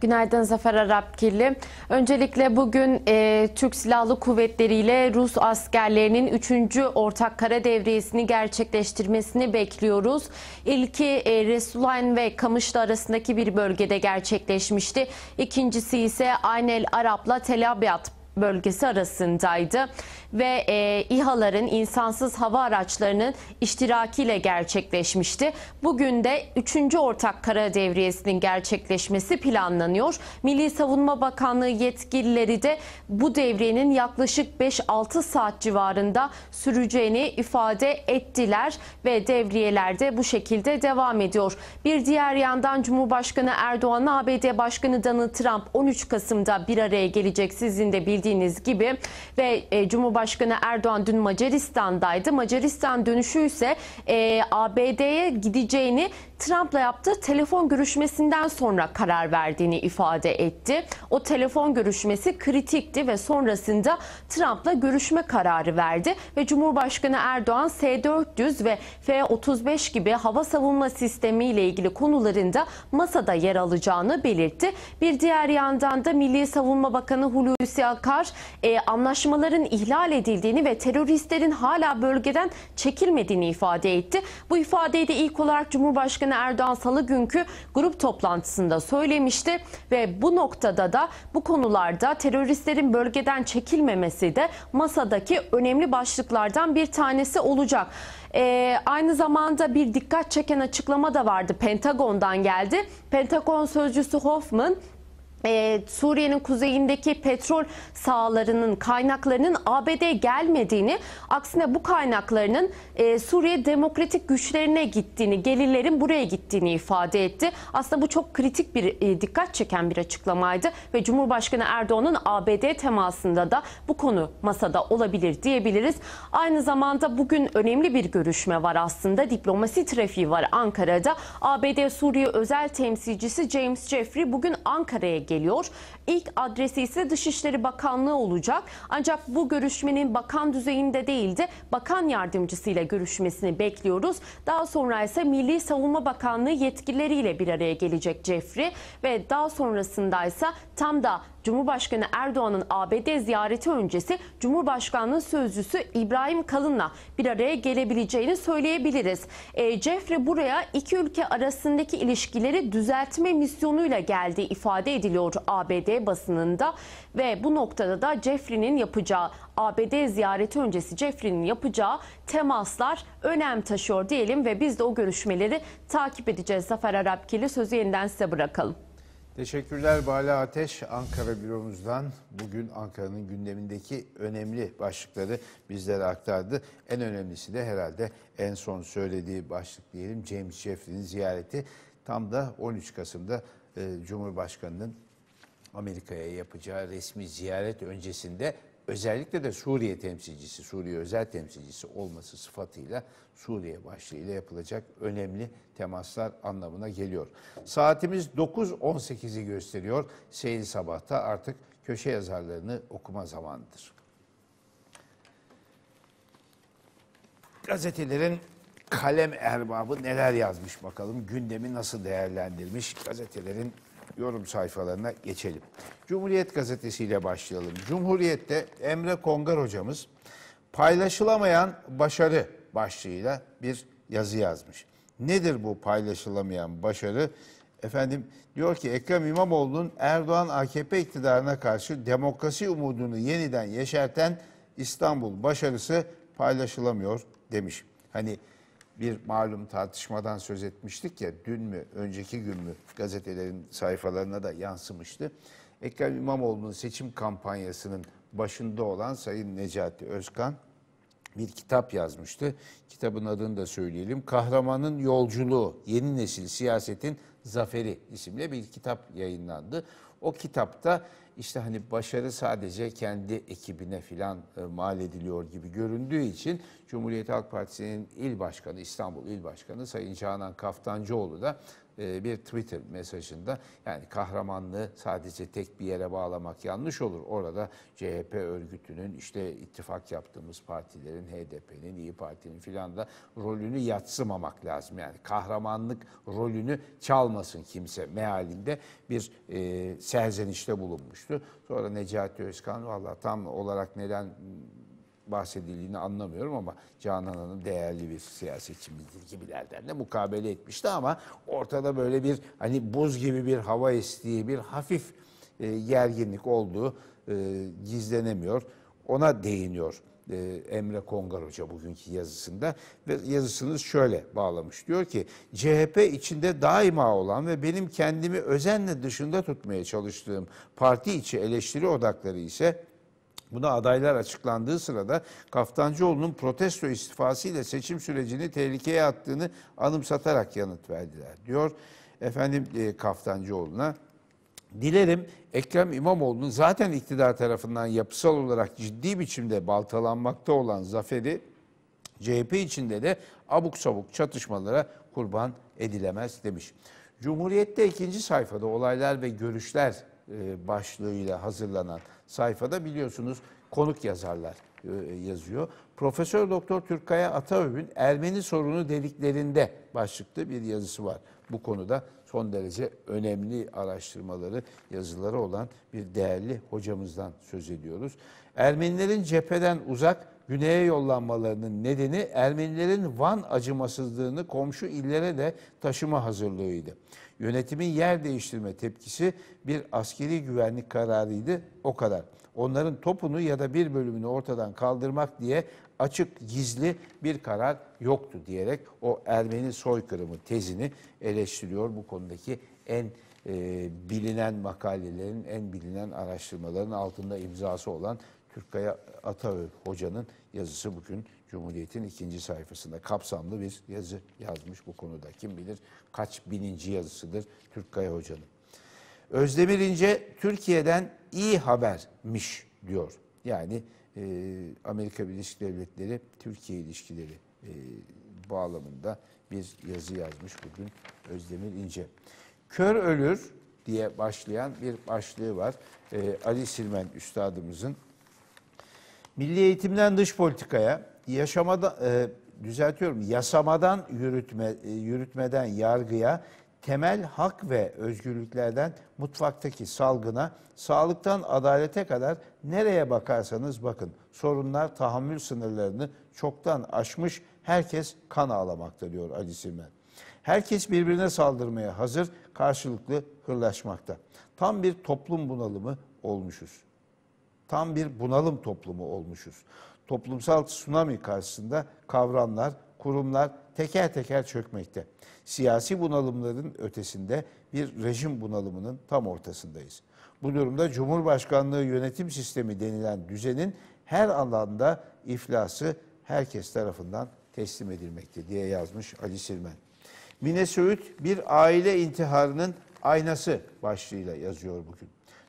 Günaydın Zafer Arapkirli. Öncelikle bugün e, Türk Silahlı Kuvvetleri ile Rus askerlerinin 3. ortak kara devriyesini gerçekleştirmesini bekliyoruz. İlki e, Resulayn ve Kamışlı arasındaki bir bölgede gerçekleşmişti. İkincisi ise Aynel Arap'la Tel Abyad bölgesi arasındaydı ve e, İHA'ların insansız hava araçlarının iştirakiyle gerçekleşmişti. Bugün de 3. ortak kara devriyesinin gerçekleşmesi planlanıyor. Milli Savunma Bakanlığı yetkilileri de bu devriyenin yaklaşık 5-6 saat civarında süreceğini ifade ettiler ve devriyeler de bu şekilde devam ediyor. Bir diğer yandan Cumhurbaşkanı Erdoğan ABD Başkanı Donald Trump 13 Kasım'da bir araya gelecek sizin de bildiğiniz gibi ve e, Cumhurbaşkanı Erdoğan dün Macaristan'daydı. Macaristan dönüşü ise e, ABD'ye gideceğini Trump'la yaptığı telefon görüşmesinden sonra karar verdiğini ifade etti. O telefon görüşmesi kritikti ve sonrasında Trump'la görüşme kararı verdi ve Cumhurbaşkanı Erdoğan S-400 ve F-35 gibi hava savunma sistemi ile ilgili konularında masada yer alacağını belirtti. Bir diğer yandan da Milli Savunma Bakanı Hulusi Akar e, anlaşmaların ihlal edildiğini ve teröristlerin hala bölgeden çekilmediğini ifade etti. Bu ifadeyi de ilk olarak Cumhurbaşkanı Erdoğan salı günkü grup toplantısında söylemişti ve bu noktada da bu konularda teröristlerin bölgeden çekilmemesi de masadaki önemli başlıklardan bir tanesi olacak. Ee, aynı zamanda bir dikkat çeken açıklama da vardı. Pentagon'dan geldi. Pentagon sözcüsü Hoffman ee, Suriye'nin kuzeyindeki petrol sahalarının kaynaklarının ABD'ye gelmediğini, aksine bu kaynaklarının e, Suriye demokratik güçlerine gittiğini, gelirlerin buraya gittiğini ifade etti. Aslında bu çok kritik bir e, dikkat çeken bir açıklamaydı ve Cumhurbaşkanı Erdoğan'ın ABD temasında da bu konu masada olabilir diyebiliriz. Aynı zamanda bugün önemli bir görüşme var aslında. Diplomasi trafiği var Ankara'da. ABD Suriye özel temsilcisi James Jeffrey bugün Ankara'ya geliyor. İlk adresi ise Dışişleri Bakanlığı olacak. Ancak bu görüşmenin bakan düzeyinde değil de bakan yardımcısıyla görüşmesini bekliyoruz. Daha sonra ise Milli Savunma Bakanlığı yetkilileriyle bir araya gelecek Jeffrey ve daha sonrasında ise tam da Cumhurbaşkanı Erdoğan'ın ABD ziyareti öncesi Cumhurbaşkanlığı sözcüsü İbrahim Kalın'la bir araya gelebileceğini söyleyebiliriz. E, Jeffrey buraya iki ülke arasındaki ilişkileri düzeltme misyonuyla geldiği ifade ediliyor ABD basınında ve bu noktada da Jeffrey'nin yapacağı ABD ziyareti öncesi Jeffrey'nin yapacağı temaslar önem taşıyor diyelim ve biz de o görüşmeleri takip edeceğiz. Zafer Arapkili sözü yeniden size bırakalım.
Teşekkürler Bala Ateş Ankara büromuzdan bugün Ankara'nın gündemindeki önemli başlıkları bizlere aktardı. En önemlisi de herhalde en son söylediği başlık diyelim James Jeffrey'nin ziyareti. Tam da 13 Kasım'da e, Cumhurbaşkanı'nın Amerika'ya yapacağı resmi ziyaret öncesinde özellikle de Suriye temsilcisi, Suriye özel temsilcisi olması sıfatıyla Suriye başlığıyla yapılacak önemli temaslar anlamına geliyor. Saatimiz 9.18'i gösteriyor. Seyir Sabah'ta artık köşe yazarlarını okuma zamanıdır. Gazetelerin kalem erbabı neler yazmış bakalım. Gündemi nasıl değerlendirmiş gazetelerin yorum sayfalarına geçelim. Cumhuriyet gazetesiyle başlayalım. Cumhuriyet'te Emre Kongar hocamız paylaşılamayan başarı başlığıyla bir yazı yazmış. Nedir bu paylaşılamayan başarı? Efendim diyor ki Ekrem İmamoğlu'nun Erdoğan AKP iktidarına karşı demokrasi umudunu yeniden yeşerten İstanbul başarısı paylaşılamıyor demiş. Hani bir malum tartışmadan söz etmiştik ya dün mü önceki gün mü gazetelerin sayfalarına da yansımıştı. Ekrem İmamoğlu'nun seçim kampanyasının başında olan Sayın Necati Özkan bir kitap yazmıştı. Kitabın adını da söyleyelim. Kahramanın Yolculuğu, Yeni Nesil Siyasetin Zaferi isimli bir kitap yayınlandı. O kitapta işte hani başarı sadece kendi ekibine filan e, mal ediliyor gibi göründüğü için Cumhuriyet Halk Partisi'nin il başkanı, İstanbul il başkanı Sayın Canan Kaftancıoğlu da e, bir Twitter mesajında yani kahramanlığı sadece tek bir yere bağlamak yanlış olur. Orada CHP örgütünün işte ittifak yaptığımız partilerin HDP'nin, İyi Parti'nin filan da rolünü yatsımamak lazım. Yani kahramanlık rolünü çalmasın kimse mealinde bir e, serzenişte bulunmuştu. Sonra Necati Özkan valla tam olarak neden bahsedildiğini anlamıyorum ama Canan Hanım değerli bir siyasetçimizdir gibilerden de mukabele etmişti ama ortada böyle bir hani buz gibi bir hava estiği bir hafif e, gerginlik olduğu e, gizlenemiyor. Ona değiniyor e, Emre Kongar Hoca bugünkü yazısında ve yazısını şöyle bağlamış. Diyor ki CHP içinde daima olan ve benim kendimi özenle dışında tutmaya çalıştığım parti içi eleştiri odakları ise Buna adaylar açıklandığı sırada Kaftancıoğlu'nun protesto istifası ile seçim sürecini tehlikeye attığını anımsatarak yanıt verdiler. Diyor efendim e, Kaftancıoğlu'na. Dilerim Ekrem İmamoğlu'nun zaten iktidar tarafından yapısal olarak ciddi biçimde baltalanmakta olan zaferi CHP içinde de abuk sabuk çatışmalara kurban edilemez demiş. Cumhuriyet'te ikinci sayfada olaylar ve görüşler e, başlığıyla hazırlanan sayfada biliyorsunuz konuk yazarlar e, yazıyor. Profesör Doktor Türkkaya Ataöv'ün Ermeni sorunu deliklerinde başlıklı bir yazısı var bu konuda. son derece önemli araştırmaları, yazıları olan bir değerli hocamızdan söz ediyoruz. Ermenilerin cepheden uzak güneye yollanmalarının nedeni Ermenilerin Van acımasızlığını komşu illere de taşıma hazırlığıydı. Yönetimin yer değiştirme tepkisi bir askeri güvenlik kararıydı o kadar. Onların topunu ya da bir bölümünü ortadan kaldırmak diye açık gizli bir karar yoktu diyerek o Ermeni soykırımı tezini eleştiriyor bu konudaki en e, bilinen makalelerin, en bilinen araştırmaların altında imzası olan Türkkaya Ataöv hocanın yazısı bugün Cumhuriyet'in ikinci sayfasında kapsamlı bir yazı yazmış bu konuda. Kim bilir kaç bininci yazısıdır Türkkaya hocanın. Özdemir İnce Türkiye'den iyi habermiş diyor. Yani e, Amerika Birleşik Devletleri Türkiye ilişkileri e, bağlamında bir yazı yazmış bugün Özdemir İnce. Kör ölür diye başlayan bir başlığı var. E, Ali Silmen Üstadımızın Milli eğitimden dış politikaya, yaşamada e, düzeltiyorum, yasamadan yürütme e, yürütmeden yargıya, temel hak ve özgürlüklerden mutfaktaki salgına, sağlıktan adalete kadar nereye bakarsanız bakın sorunlar tahammül sınırlarını çoktan aşmış, herkes kan ağlamakta diyor Ali Silmen. Herkes birbirine saldırmaya hazır, karşılıklı hırlaşmakta. Tam bir toplum bunalımı olmuşuz tam bir bunalım toplumu olmuşuz. Toplumsal tsunami karşısında kavramlar, kurumlar teker teker çökmekte. Siyasi bunalımların ötesinde bir rejim bunalımının tam ortasındayız. Bu durumda Cumhurbaşkanlığı yönetim sistemi denilen düzenin her alanda iflası herkes tarafından teslim edilmekte diye yazmış Ali Silmen. Mine Söğüt bir aile intiharının aynası başlığıyla yazıyor bugün.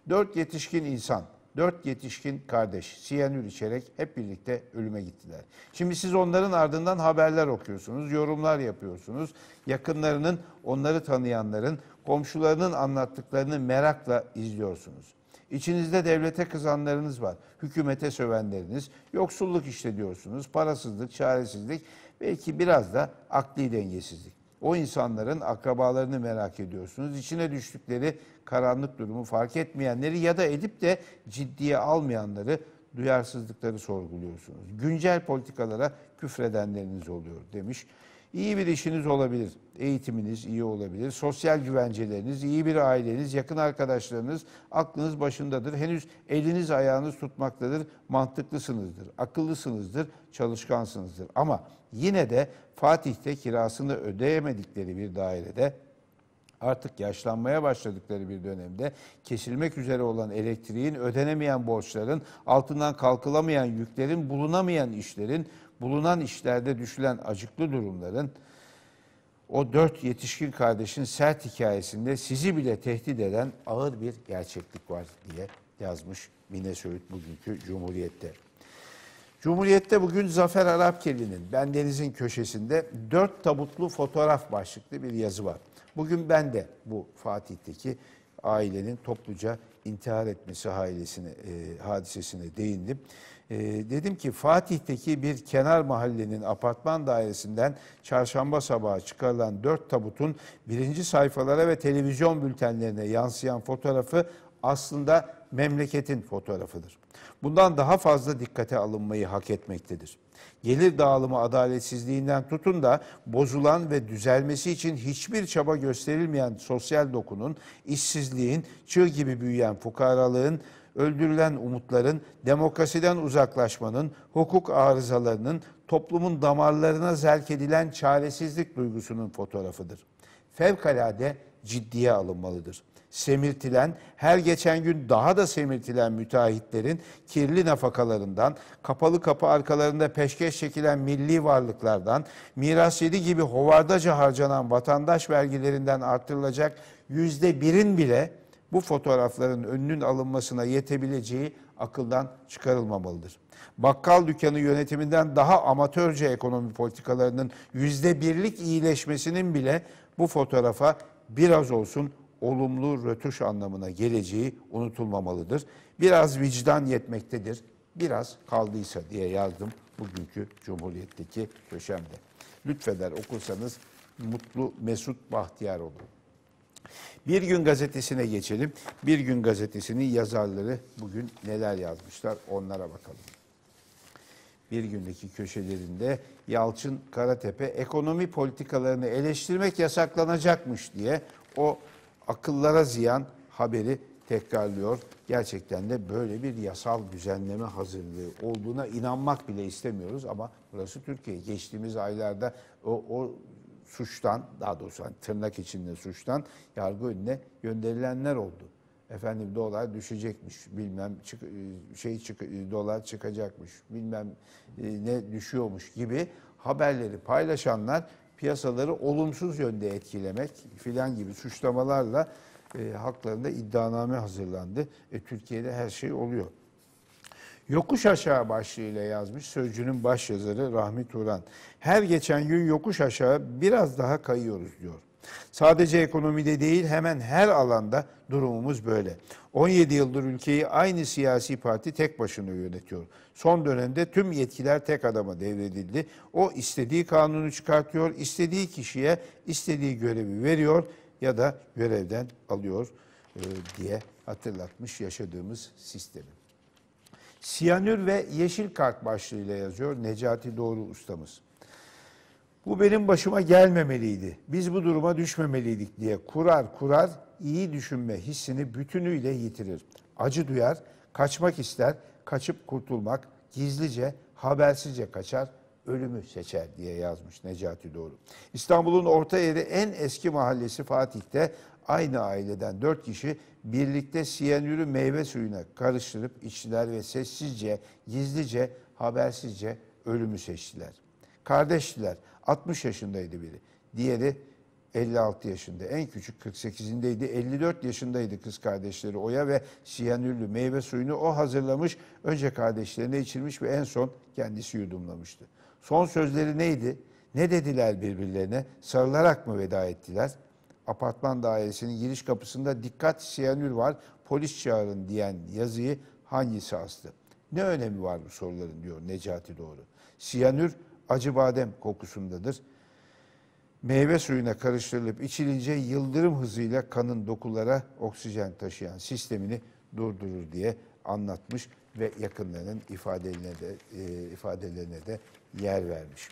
Dört yetişkin insan Dört yetişkin kardeş siyanür içerek hep birlikte ölüme gittiler. Şimdi siz onların ardından haberler okuyorsunuz, yorumlar yapıyorsunuz. Yakınlarının, onları tanıyanların, komşularının anlattıklarını merakla izliyorsunuz. İçinizde devlete kızanlarınız var, hükümete sövenleriniz, yoksulluk işlediyorsunuz, parasızlık, çaresizlik, belki biraz da akli dengesizlik. O insanların akrabalarını merak ediyorsunuz. İçine düştükleri karanlık durumu fark etmeyenleri ya da edip de ciddiye almayanları, duyarsızlıkları sorguluyorsunuz. Güncel politikalara küfredenleriniz oluyor demiş. İyi bir işiniz olabilir, eğitiminiz iyi olabilir, sosyal güvenceleriniz, iyi bir aileniz, yakın arkadaşlarınız, aklınız başındadır. Henüz eliniz ayağınız tutmaktadır, mantıklısınızdır, akıllısınızdır, çalışkansınızdır. Ama yine de Fatih'te kirasını ödeyemedikleri bir dairede artık yaşlanmaya başladıkları bir dönemde kesilmek üzere olan elektriğin, ödenemeyen borçların, altından kalkılamayan yüklerin, bulunamayan işlerin, bulunan işlerde düşülen acıklı durumların o dört yetişkin kardeşin sert hikayesinde sizi bile tehdit eden ağır bir gerçeklik var diye yazmış Mine Söğüt bugünkü Cumhuriyet'te. Cumhuriyet'te bugün Zafer Arapkeli'nin Bendeniz'in köşesinde dört tabutlu fotoğraf başlıklı bir yazı var. Bugün ben de bu Fatih'teki ailenin topluca intihar etmesi ailesine, e, hadisesine değindim. E, dedim ki Fatih'teki bir kenar mahallenin apartman dairesinden çarşamba sabahı çıkarılan dört tabutun birinci sayfalara ve televizyon bültenlerine yansıyan fotoğrafı aslında memleketin fotoğrafıdır. Bundan daha fazla dikkate alınmayı hak etmektedir. Gelir dağılımı adaletsizliğinden tutun da bozulan ve düzelmesi için hiçbir çaba gösterilmeyen sosyal dokunun, işsizliğin, çığ gibi büyüyen fukaralığın, öldürülen umutların, demokrasiden uzaklaşmanın, hukuk arızalarının, toplumun damarlarına zerk edilen çaresizlik duygusunun fotoğrafıdır. Fevkalade ciddiye alınmalıdır semirtilen, her geçen gün daha da semirtilen müteahhitlerin kirli nafakalarından, kapalı kapı arkalarında peşkeş çekilen milli varlıklardan, miras yedi gibi hovardaca harcanan vatandaş vergilerinden artırılacak yüzde birin bile bu fotoğrafların önünün alınmasına yetebileceği akıldan çıkarılmamalıdır. Bakkal dükkanı yönetiminden daha amatörce ekonomi politikalarının yüzde birlik iyileşmesinin bile bu fotoğrafa biraz olsun olumlu rötuş anlamına geleceği unutulmamalıdır. Biraz vicdan yetmektedir, biraz kaldıysa diye yazdım bugünkü Cumhuriyet'teki köşemde. Lütfeder okursanız mutlu, mesut, bahtiyar olun. Bir Gün Gazetesi'ne geçelim. Bir Gün Gazetesi'nin yazarları bugün neler yazmışlar onlara bakalım. Bir gündeki köşelerinde Yalçın Karatepe ekonomi politikalarını eleştirmek yasaklanacakmış diye o akıllara ziyan haberi tekrarlıyor. Gerçekten de böyle bir yasal düzenleme hazırlığı olduğuna inanmak bile istemiyoruz ama burası Türkiye. Geçtiğimiz aylarda o, o suçtan daha doğrusu hani tırnak içinde suçtan yargı önüne gönderilenler oldu. Efendim dolar düşecekmiş, bilmem çık, şey çık, dolar çıkacakmış, bilmem e, ne düşüyormuş gibi haberleri paylaşanlar piyasaları olumsuz yönde etkilemek filan gibi suçlamalarla e, haklarında iddianame hazırlandı. E, Türkiye'de her şey oluyor. Yokuş aşağı başlığıyla yazmış Sözcü'nün başyazarı Rahmi Turan. Her geçen gün yokuş aşağı biraz daha kayıyoruz diyor. Sadece ekonomide değil hemen her alanda durumumuz böyle. 17 yıldır ülkeyi aynı siyasi parti tek başına yönetiyor. Son dönemde tüm yetkiler tek adama devredildi. O istediği kanunu çıkartıyor, istediği kişiye istediği görevi veriyor ya da görevden alıyor e, diye hatırlatmış yaşadığımız sistemi. Siyanür ve yeşil kart başlığıyla yazıyor Necati Doğru ustamız. Bu benim başıma gelmemeliydi. Biz bu duruma düşmemeliydik diye kurar kurar iyi düşünme hissini bütünüyle yitirir. Acı duyar, kaçmak ister, kaçıp kurtulmak, gizlice, habersizce kaçar, ölümü seçer diye yazmış Necati Doğru. İstanbul'un orta yeri en eski mahallesi Fatih'te aynı aileden dört kişi birlikte siyanürü meyve suyuna karıştırıp içtiler ve sessizce, gizlice, habersizce ölümü seçtiler. Kardeştiler. 60 yaşındaydı biri. Diğeri 56 yaşında. En küçük 48'indeydi. 54 yaşındaydı kız kardeşleri Oya ve siyanürlü meyve suyunu o hazırlamış. Önce kardeşlerine içirmiş ve en son kendisi yudumlamıştı. Son sözleri neydi? Ne dediler birbirlerine? Sarılarak mı veda ettiler? Apartman dairesinin giriş kapısında dikkat siyanür var, polis çağırın diyen yazıyı hangisi astı? Ne önemi var bu soruların diyor Necati Doğru. Siyanür acı badem kokusundadır. Meyve suyuna karıştırılıp içilince yıldırım hızıyla kanın dokulara oksijen taşıyan sistemini durdurur diye anlatmış ve yakınlarının ifadelerine de e, ifadelerine de yer vermiş.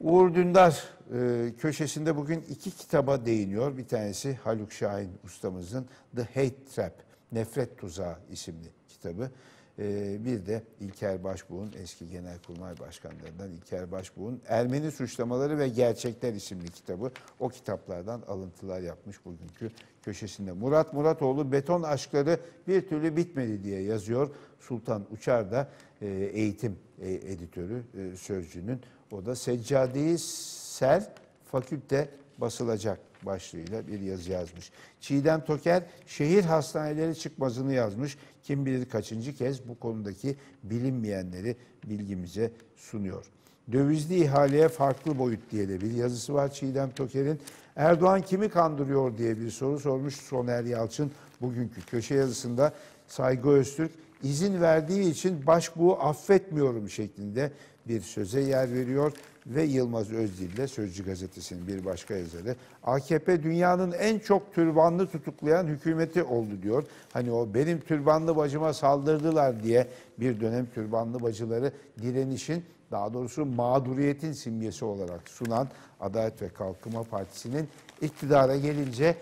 Uğur Dündar e, köşesinde bugün iki kitaba değiniyor. Bir tanesi Haluk Şahin ustamızın The Hate Trap, Nefret Tuzağı isimli kitabı. E, bir de İlker Başbuğ'un eski Genelkurmay Başkanlarından İlker Başbuğ'un Ermeni Suçlamaları ve Gerçekler isimli kitabı. O kitaplardan alıntılar yapmış bugünkü köşesinde. Murat Muratoğlu beton aşkları bir türlü bitmedi diye yazıyor. Sultan Uçar da e, eğitim e, editörü e, Sözcü'nün. O da Seccadeyi Ser Fakülte basılacak başlığıyla bir yazı yazmış. Çiğdem Toker şehir hastaneleri çıkmazını yazmış. Kim bilir kaçıncı kez bu konudaki bilinmeyenleri bilgimize sunuyor. Dövizli ihaleye farklı boyut diye de bir yazısı var Çiğdem Toker'in. Erdoğan kimi kandırıyor diye bir soru sormuş Soner Yalçın bugünkü köşe yazısında. Saygı Öztürk izin verdiği için başbuğu affetmiyorum şeklinde bir söze yer veriyor ve Yılmaz Özdil de Sözcü Gazetesi'nin bir başka yazarı AKP dünyanın en çok türbanlı tutuklayan hükümeti oldu diyor. Hani o benim türbanlı bacıma saldırdılar diye bir dönem türbanlı bacıları direnişin daha doğrusu mağduriyetin simgesi olarak sunan Adalet ve Kalkınma Partisi'nin iktidara gelince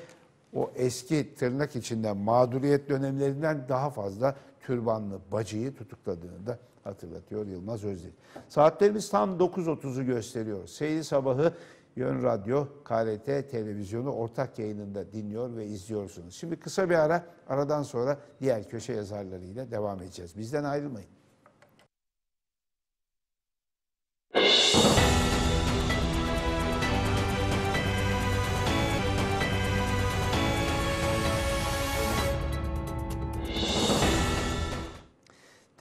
o eski tırnak içinden mağduriyet dönemlerinden daha fazla türbanlı bacıyı tutukladığını da hatırlatıyor Yılmaz Özdil. Saatlerimiz tam 9.30'u gösteriyor. Seyri sabahı Yön Radyo, KRT Televizyonu ortak yayınında dinliyor ve izliyorsunuz. Şimdi kısa bir ara, aradan sonra diğer köşe yazarlarıyla devam edeceğiz. Bizden ayrılmayın.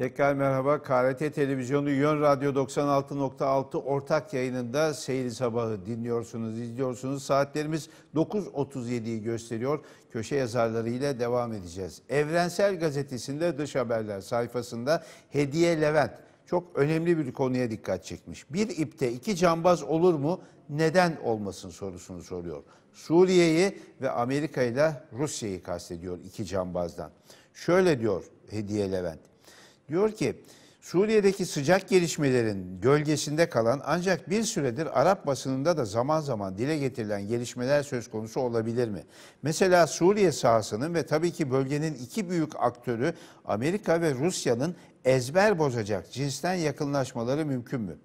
Tekrar merhaba. KRT Televizyonu Yön Radyo 96.6 ortak yayınında Seyri Sabahı dinliyorsunuz, izliyorsunuz. Saatlerimiz 9.37'yi gösteriyor. Köşe yazarlarıyla devam edeceğiz. Evrensel Gazetesi'nde dış haberler sayfasında Hediye Levent çok önemli bir konuya dikkat çekmiş. Bir ipte iki cambaz olur mu? Neden olmasın sorusunu soruyor. Suriye'yi ve Amerika ile Rusya'yı kastediyor iki cambazdan. Şöyle diyor Hediye Levent. Diyor ki Suriye'deki sıcak gelişmelerin gölgesinde kalan ancak bir süredir Arap basınında da zaman zaman dile getirilen gelişmeler söz konusu olabilir mi? Mesela Suriye sahasının ve tabii ki bölgenin iki büyük aktörü Amerika ve Rusya'nın ezber bozacak cinsten yakınlaşmaları mümkün mü?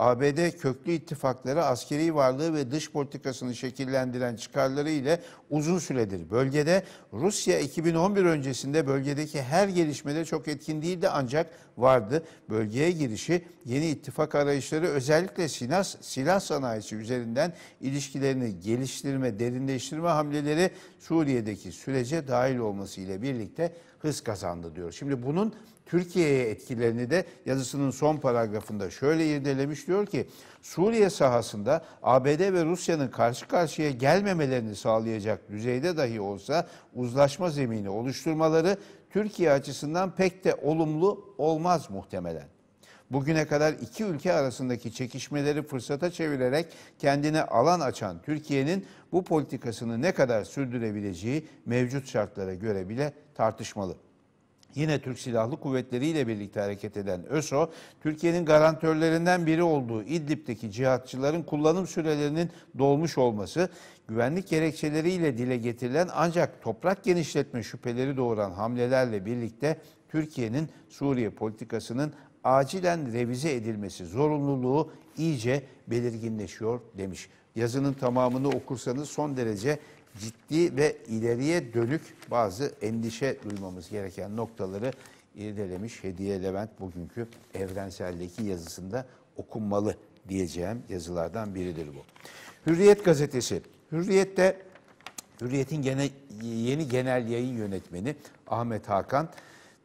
ABD köklü ittifakları askeri varlığı ve dış politikasını şekillendiren çıkarları ile uzun süredir bölgede. Rusya 2011 öncesinde bölgedeki her gelişmede çok etkin değildi ancak vardı. Bölgeye girişi yeni ittifak arayışları özellikle silah, silah sanayisi üzerinden ilişkilerini geliştirme, derinleştirme hamleleri Suriye'deki sürece dahil olması ile birlikte hız kazandı diyor. Şimdi bunun Türkiye'ye etkilerini de yazısının son paragrafında şöyle irdelemiş diyor ki Suriye sahasında ABD ve Rusya'nın karşı karşıya gelmemelerini sağlayacak düzeyde dahi olsa uzlaşma zemini oluşturmaları Türkiye açısından pek de olumlu olmaz muhtemelen. Bugüne kadar iki ülke arasındaki çekişmeleri fırsata çevirerek kendine alan açan Türkiye'nin bu politikasını ne kadar sürdürebileceği mevcut şartlara göre bile tartışmalı. Yine Türk Silahlı Kuvvetleri ile birlikte hareket eden ÖSO, Türkiye'nin garantörlerinden biri olduğu İdlib'deki cihatçıların kullanım sürelerinin dolmuş olması, güvenlik gerekçeleriyle dile getirilen ancak toprak genişletme şüpheleri doğuran hamlelerle birlikte Türkiye'nin Suriye politikasının acilen revize edilmesi zorunluluğu iyice belirginleşiyor demiş. Yazının tamamını okursanız son derece ciddi ve ileriye dönük bazı endişe duymamız gereken noktaları irdelemiş Hediye Levent bugünkü Evrensel'deki yazısında okunmalı diyeceğim yazılardan biridir bu. Hürriyet gazetesi. Hürriyet'te Hürriyet'in gene, yeni genel yayın yönetmeni Ahmet Hakan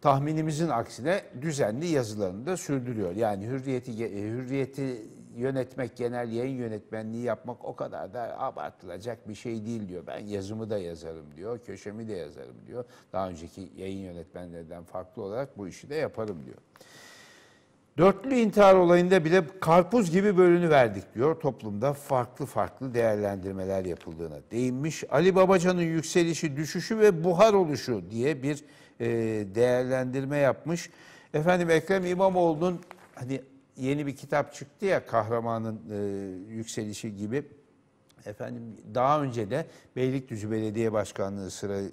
tahminimizin aksine düzenli yazılarını da sürdürüyor. Yani Hürriyet'i Hürriyet'i yönetmek, genel yayın yönetmenliği yapmak o kadar da abartılacak bir şey değil diyor. Ben yazımı da yazarım diyor, köşemi de yazarım diyor. Daha önceki yayın yönetmenlerden farklı olarak bu işi de yaparım diyor. Dörtlü intihar olayında bile karpuz gibi bölünü verdik diyor. Toplumda farklı farklı değerlendirmeler yapıldığına değinmiş. Ali Babacan'ın yükselişi, düşüşü ve buhar oluşu diye bir e, değerlendirme yapmış. Efendim Ekrem İmamoğlu'nun hani yeni bir kitap çıktı ya kahramanın e, yükselişi gibi. Efendim daha önce de Beylikdüzü Belediye Başkanlığı sıra e,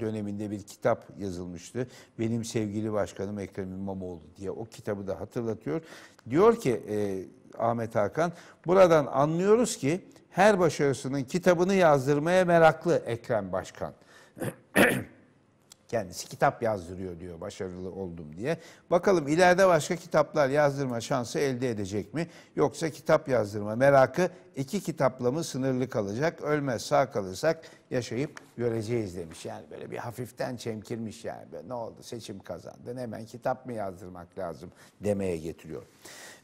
döneminde bir kitap yazılmıştı. Benim sevgili başkanım Ekrem İmamoğlu diye o kitabı da hatırlatıyor. Diyor ki e, Ahmet Hakan buradan anlıyoruz ki her başarısının kitabını yazdırmaya meraklı Ekrem Başkan. Kendisi kitap yazdırıyor diyor başarılı oldum diye. Bakalım ileride başka kitaplar yazdırma şansı elde edecek mi? Yoksa kitap yazdırma merakı iki kitapla mı sınırlı kalacak? Ölmez sağ kalırsak yaşayıp göreceğiz demiş. Yani böyle bir hafiften çemkirmiş yani. Böyle, ne oldu seçim kazandın hemen kitap mı yazdırmak lazım demeye getiriyor.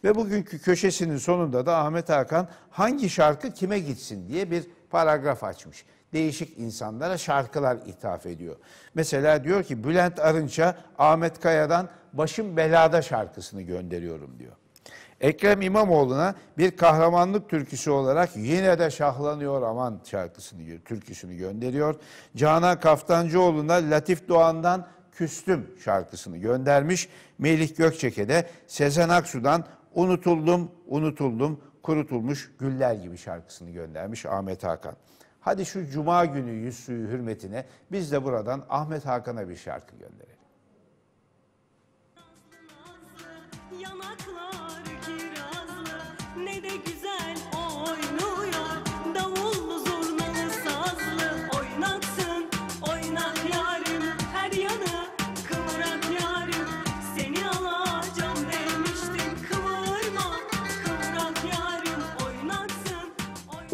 Ve bugünkü köşesinin sonunda da Ahmet Hakan hangi şarkı kime gitsin diye bir paragraf açmış değişik insanlara şarkılar ithaf ediyor. Mesela diyor ki Bülent Arınç'a Ahmet Kaya'dan Başım Belada şarkısını gönderiyorum diyor. Ekrem İmamoğlu'na bir kahramanlık türküsü olarak yine de şahlanıyor aman şarkısını, türküsünü gönderiyor. Canan Kaftancıoğlu'na Latif Doğan'dan Küstüm şarkısını göndermiş. Melih Gökçek'e de Sezen Aksu'dan Unutuldum, Unutuldum, Kurutulmuş Güller gibi şarkısını göndermiş Ahmet Hakan. Hadi şu cuma günü yüz suyu hürmetine biz de buradan Ahmet Hakan'a bir şarkı gönderelim.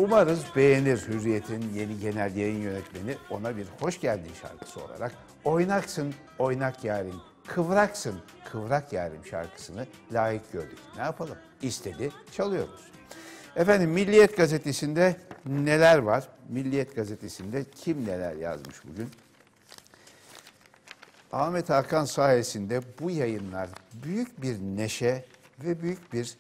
Umarız beğenir Hürriyet'in yeni genel yayın yönetmeni ona bir hoş geldin şarkısı olarak oynaksın oynak yarim, kıvraksın kıvrak yarim şarkısını layık gördük. Ne yapalım? İstedi, çalıyoruz. Efendim Milliyet Gazetesi'nde neler var? Milliyet Gazetesi'nde kim neler yazmış bugün? Ahmet Hakan sayesinde bu yayınlar büyük bir neşe ve büyük bir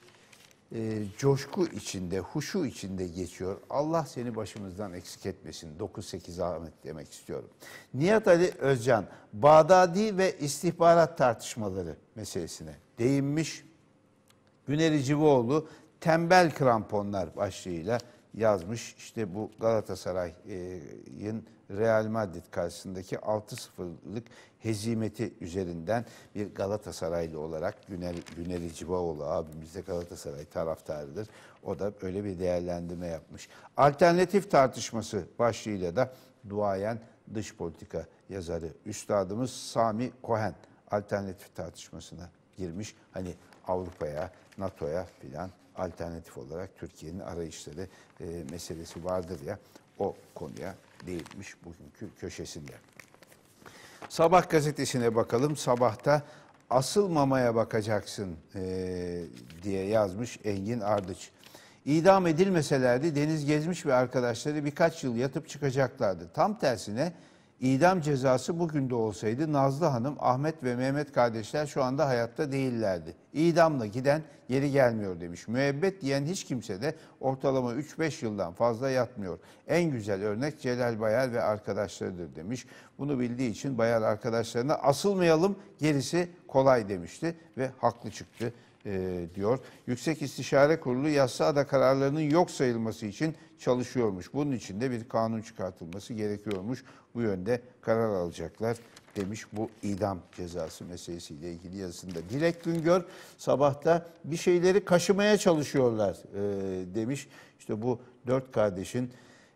e, coşku içinde, huşu içinde geçiyor. Allah seni başımızdan eksik etmesin. 9-8 Ahmet demek istiyorum. Nihat Ali Özcan, Bağdadi ve istihbarat tartışmaları meselesine değinmiş. Güneri Civoğlu tembel kramponlar başlığıyla yazmış. İşte bu Galatasaray'ın Real Madrid karşısındaki 6-0'lık hezimeti üzerinden bir Galatasaraylı olarak Güner, Güneri Civoğlu abimiz de Galatasaray taraftarıdır. O da öyle bir değerlendirme yapmış. Alternatif tartışması başlığıyla da duayen dış politika yazarı üstadımız Sami Cohen alternatif tartışmasına girmiş. Hani Avrupa'ya, NATO'ya filan alternatif olarak Türkiye'nin arayışları e, meselesi vardır ya o konuya değinmiş bugünkü köşesinde. Sabah gazetesine bakalım. Sabahta asılmamaya bakacaksın e, diye yazmış Engin Ardıç. İdam edilmeselerdi Deniz Gezmiş ve arkadaşları birkaç yıl yatıp çıkacaklardı. Tam tersine idam cezası bugün de olsaydı Nazlı Hanım, Ahmet ve Mehmet kardeşler şu anda hayatta değillerdi. İdamla giden geri gelmiyor demiş. Müebbet diyen hiç kimse de ortalama 3-5 yıldan fazla yatmıyor. En güzel örnek Celal Bayar ve arkadaşlarıdır demiş. Bunu bildiği için Bayar arkadaşlarına asılmayalım gerisi kolay demişti ve haklı çıktı e, diyor. Yüksek İstişare Kurulu yasada kararlarının yok sayılması için çalışıyormuş. Bunun için de bir kanun çıkartılması gerekiyormuş. Bu yönde karar alacaklar demiş bu idam cezası meselesiyle ilgili yazısında. Dilek Güngör sabahta bir şeyleri kaşımaya çalışıyorlar e, demiş. İşte bu dört kardeşin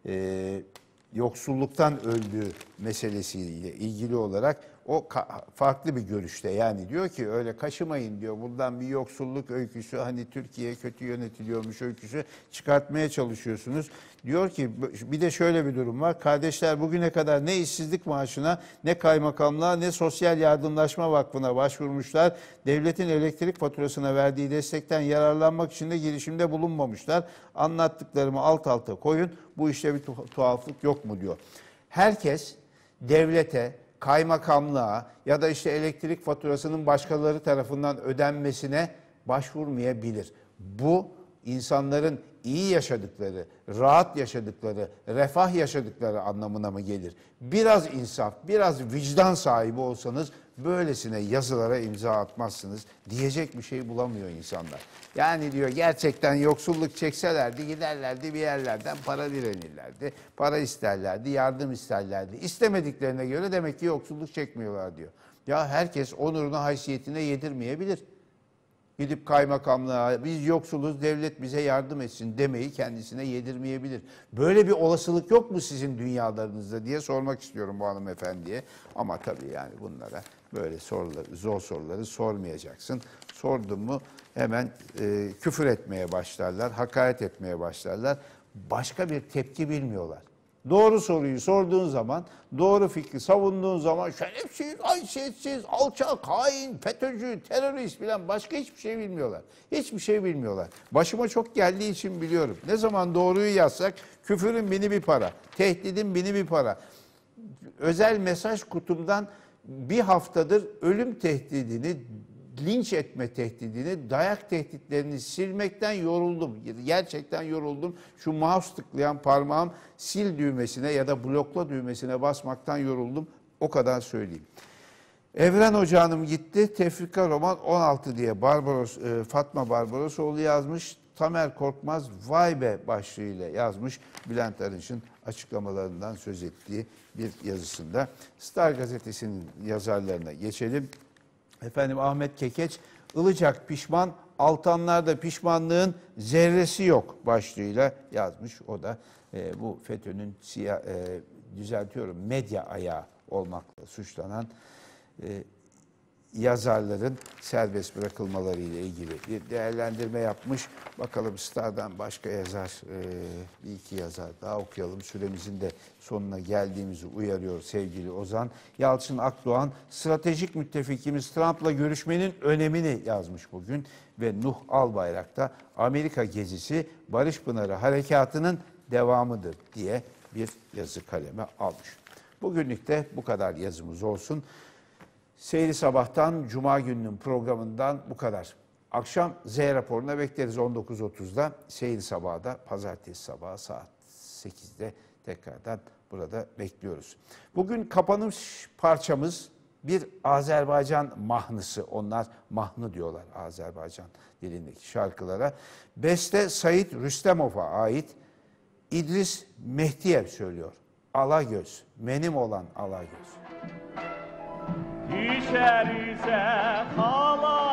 e, yoksulluktan öldüğü meselesiyle ilgili olarak o farklı bir görüşte. Yani diyor ki öyle kaşımayın diyor. Buradan bir yoksulluk öyküsü hani Türkiye kötü yönetiliyormuş öyküsü çıkartmaya çalışıyorsunuz. Diyor ki bir de şöyle bir durum var. Kardeşler bugüne kadar ne işsizlik maaşına ne kaymakamlığa ne sosyal yardımlaşma vakfına başvurmuşlar. Devletin elektrik faturasına verdiği destekten yararlanmak için de girişimde bulunmamışlar. Anlattıklarımı alt alta koyun. Bu işte bir tuhaflık yok mu diyor. Herkes devlete, kaymakamlığa ya da işte elektrik faturasının başkaları tarafından ödenmesine başvurmayabilir. Bu insanların iyi yaşadıkları, rahat yaşadıkları, refah yaşadıkları anlamına mı gelir? Biraz insaf, biraz vicdan sahibi olsanız böylesine yazılara imza atmazsınız diyecek bir şey bulamıyor insanlar. Yani diyor gerçekten yoksulluk çekselerdi giderlerdi bir yerlerden para direnirlerdi. Para isterlerdi, yardım isterlerdi. İstemediklerine göre demek ki yoksulluk çekmiyorlar diyor. Ya herkes onuruna, haysiyetine yedirmeyebilir. Gidip kaymakamlığa biz yoksuluz devlet bize yardım etsin demeyi kendisine yedirmeyebilir. Böyle bir olasılık yok mu sizin dünyalarınızda diye sormak istiyorum bu hanımefendiye. Ama tabii yani bunlara böyle soruları, zor soruları sormayacaksın. Sordun mu hemen e, küfür etmeye başlarlar, hakaret etmeye başlarlar. Başka bir tepki bilmiyorlar. Doğru soruyu sorduğun zaman, doğru fikri savunduğun zaman şerefsiz, haysiyetsiz, alçak, hain, FETÖ'cü, terörist bilen başka hiçbir şey bilmiyorlar. Hiçbir şey bilmiyorlar. Başıma çok geldiği için biliyorum. Ne zaman doğruyu yazsak küfürün bini bir para, tehdidin bini bir para. Özel mesaj kutumdan bir haftadır ölüm tehdidini, linç etme tehdidini, dayak tehditlerini silmekten yoruldum. Gerçekten yoruldum. Şu mouse tıklayan parmağım sil düğmesine ya da blokla düğmesine basmaktan yoruldum. O kadar söyleyeyim. Evren Hoca Hanım gitti. Tefrika roman 16 diye Barbaros, e, Fatma Barbarosoğlu yazmış. Tamer Korkmaz Vay be başlığıyla yazmış. Bülent Arınç'ın açıklamalarından söz ettiği bir yazısında. Star gazetesinin yazarlarına geçelim. Efendim Ahmet Kekeç, Ilıcak pişman, Altanlar'da pişmanlığın zerresi yok başlığıyla yazmış. O da e, bu FETÖ'nün siyah, e, düzeltiyorum medya ayağı olmakla suçlanan e, yazarların serbest bırakılmaları ile ilgili bir değerlendirme yapmış. Bakalım Star'dan başka yazar, e, bir iki yazar daha okuyalım. Süremizin de sonuna geldiğimizi uyarıyor sevgili Ozan. Yalçın Akdoğan, stratejik müttefikimiz Trump'la görüşmenin önemini yazmış bugün. Ve Nuh Albayrak da Amerika gezisi Barış Pınarı Harekatı'nın devamıdır diye bir yazı kaleme almış. Bugünlük de bu kadar yazımız olsun. Seyri Sabah'tan Cuma gününün programından bu kadar. Akşam Z raporuna bekleriz 19.30'da. Seyir sabahı da pazartesi sabahı saat 8'de tekrardan burada bekliyoruz. Bugün kapanış parçamız bir Azerbaycan mahnısı. Onlar mahnı diyorlar Azerbaycan dilindeki şarkılara. Beste Sayit Rüstemov'a ait İdris Mehdiyev söylüyor. Alagöz, benim olan Alagöz
düşer ise kalan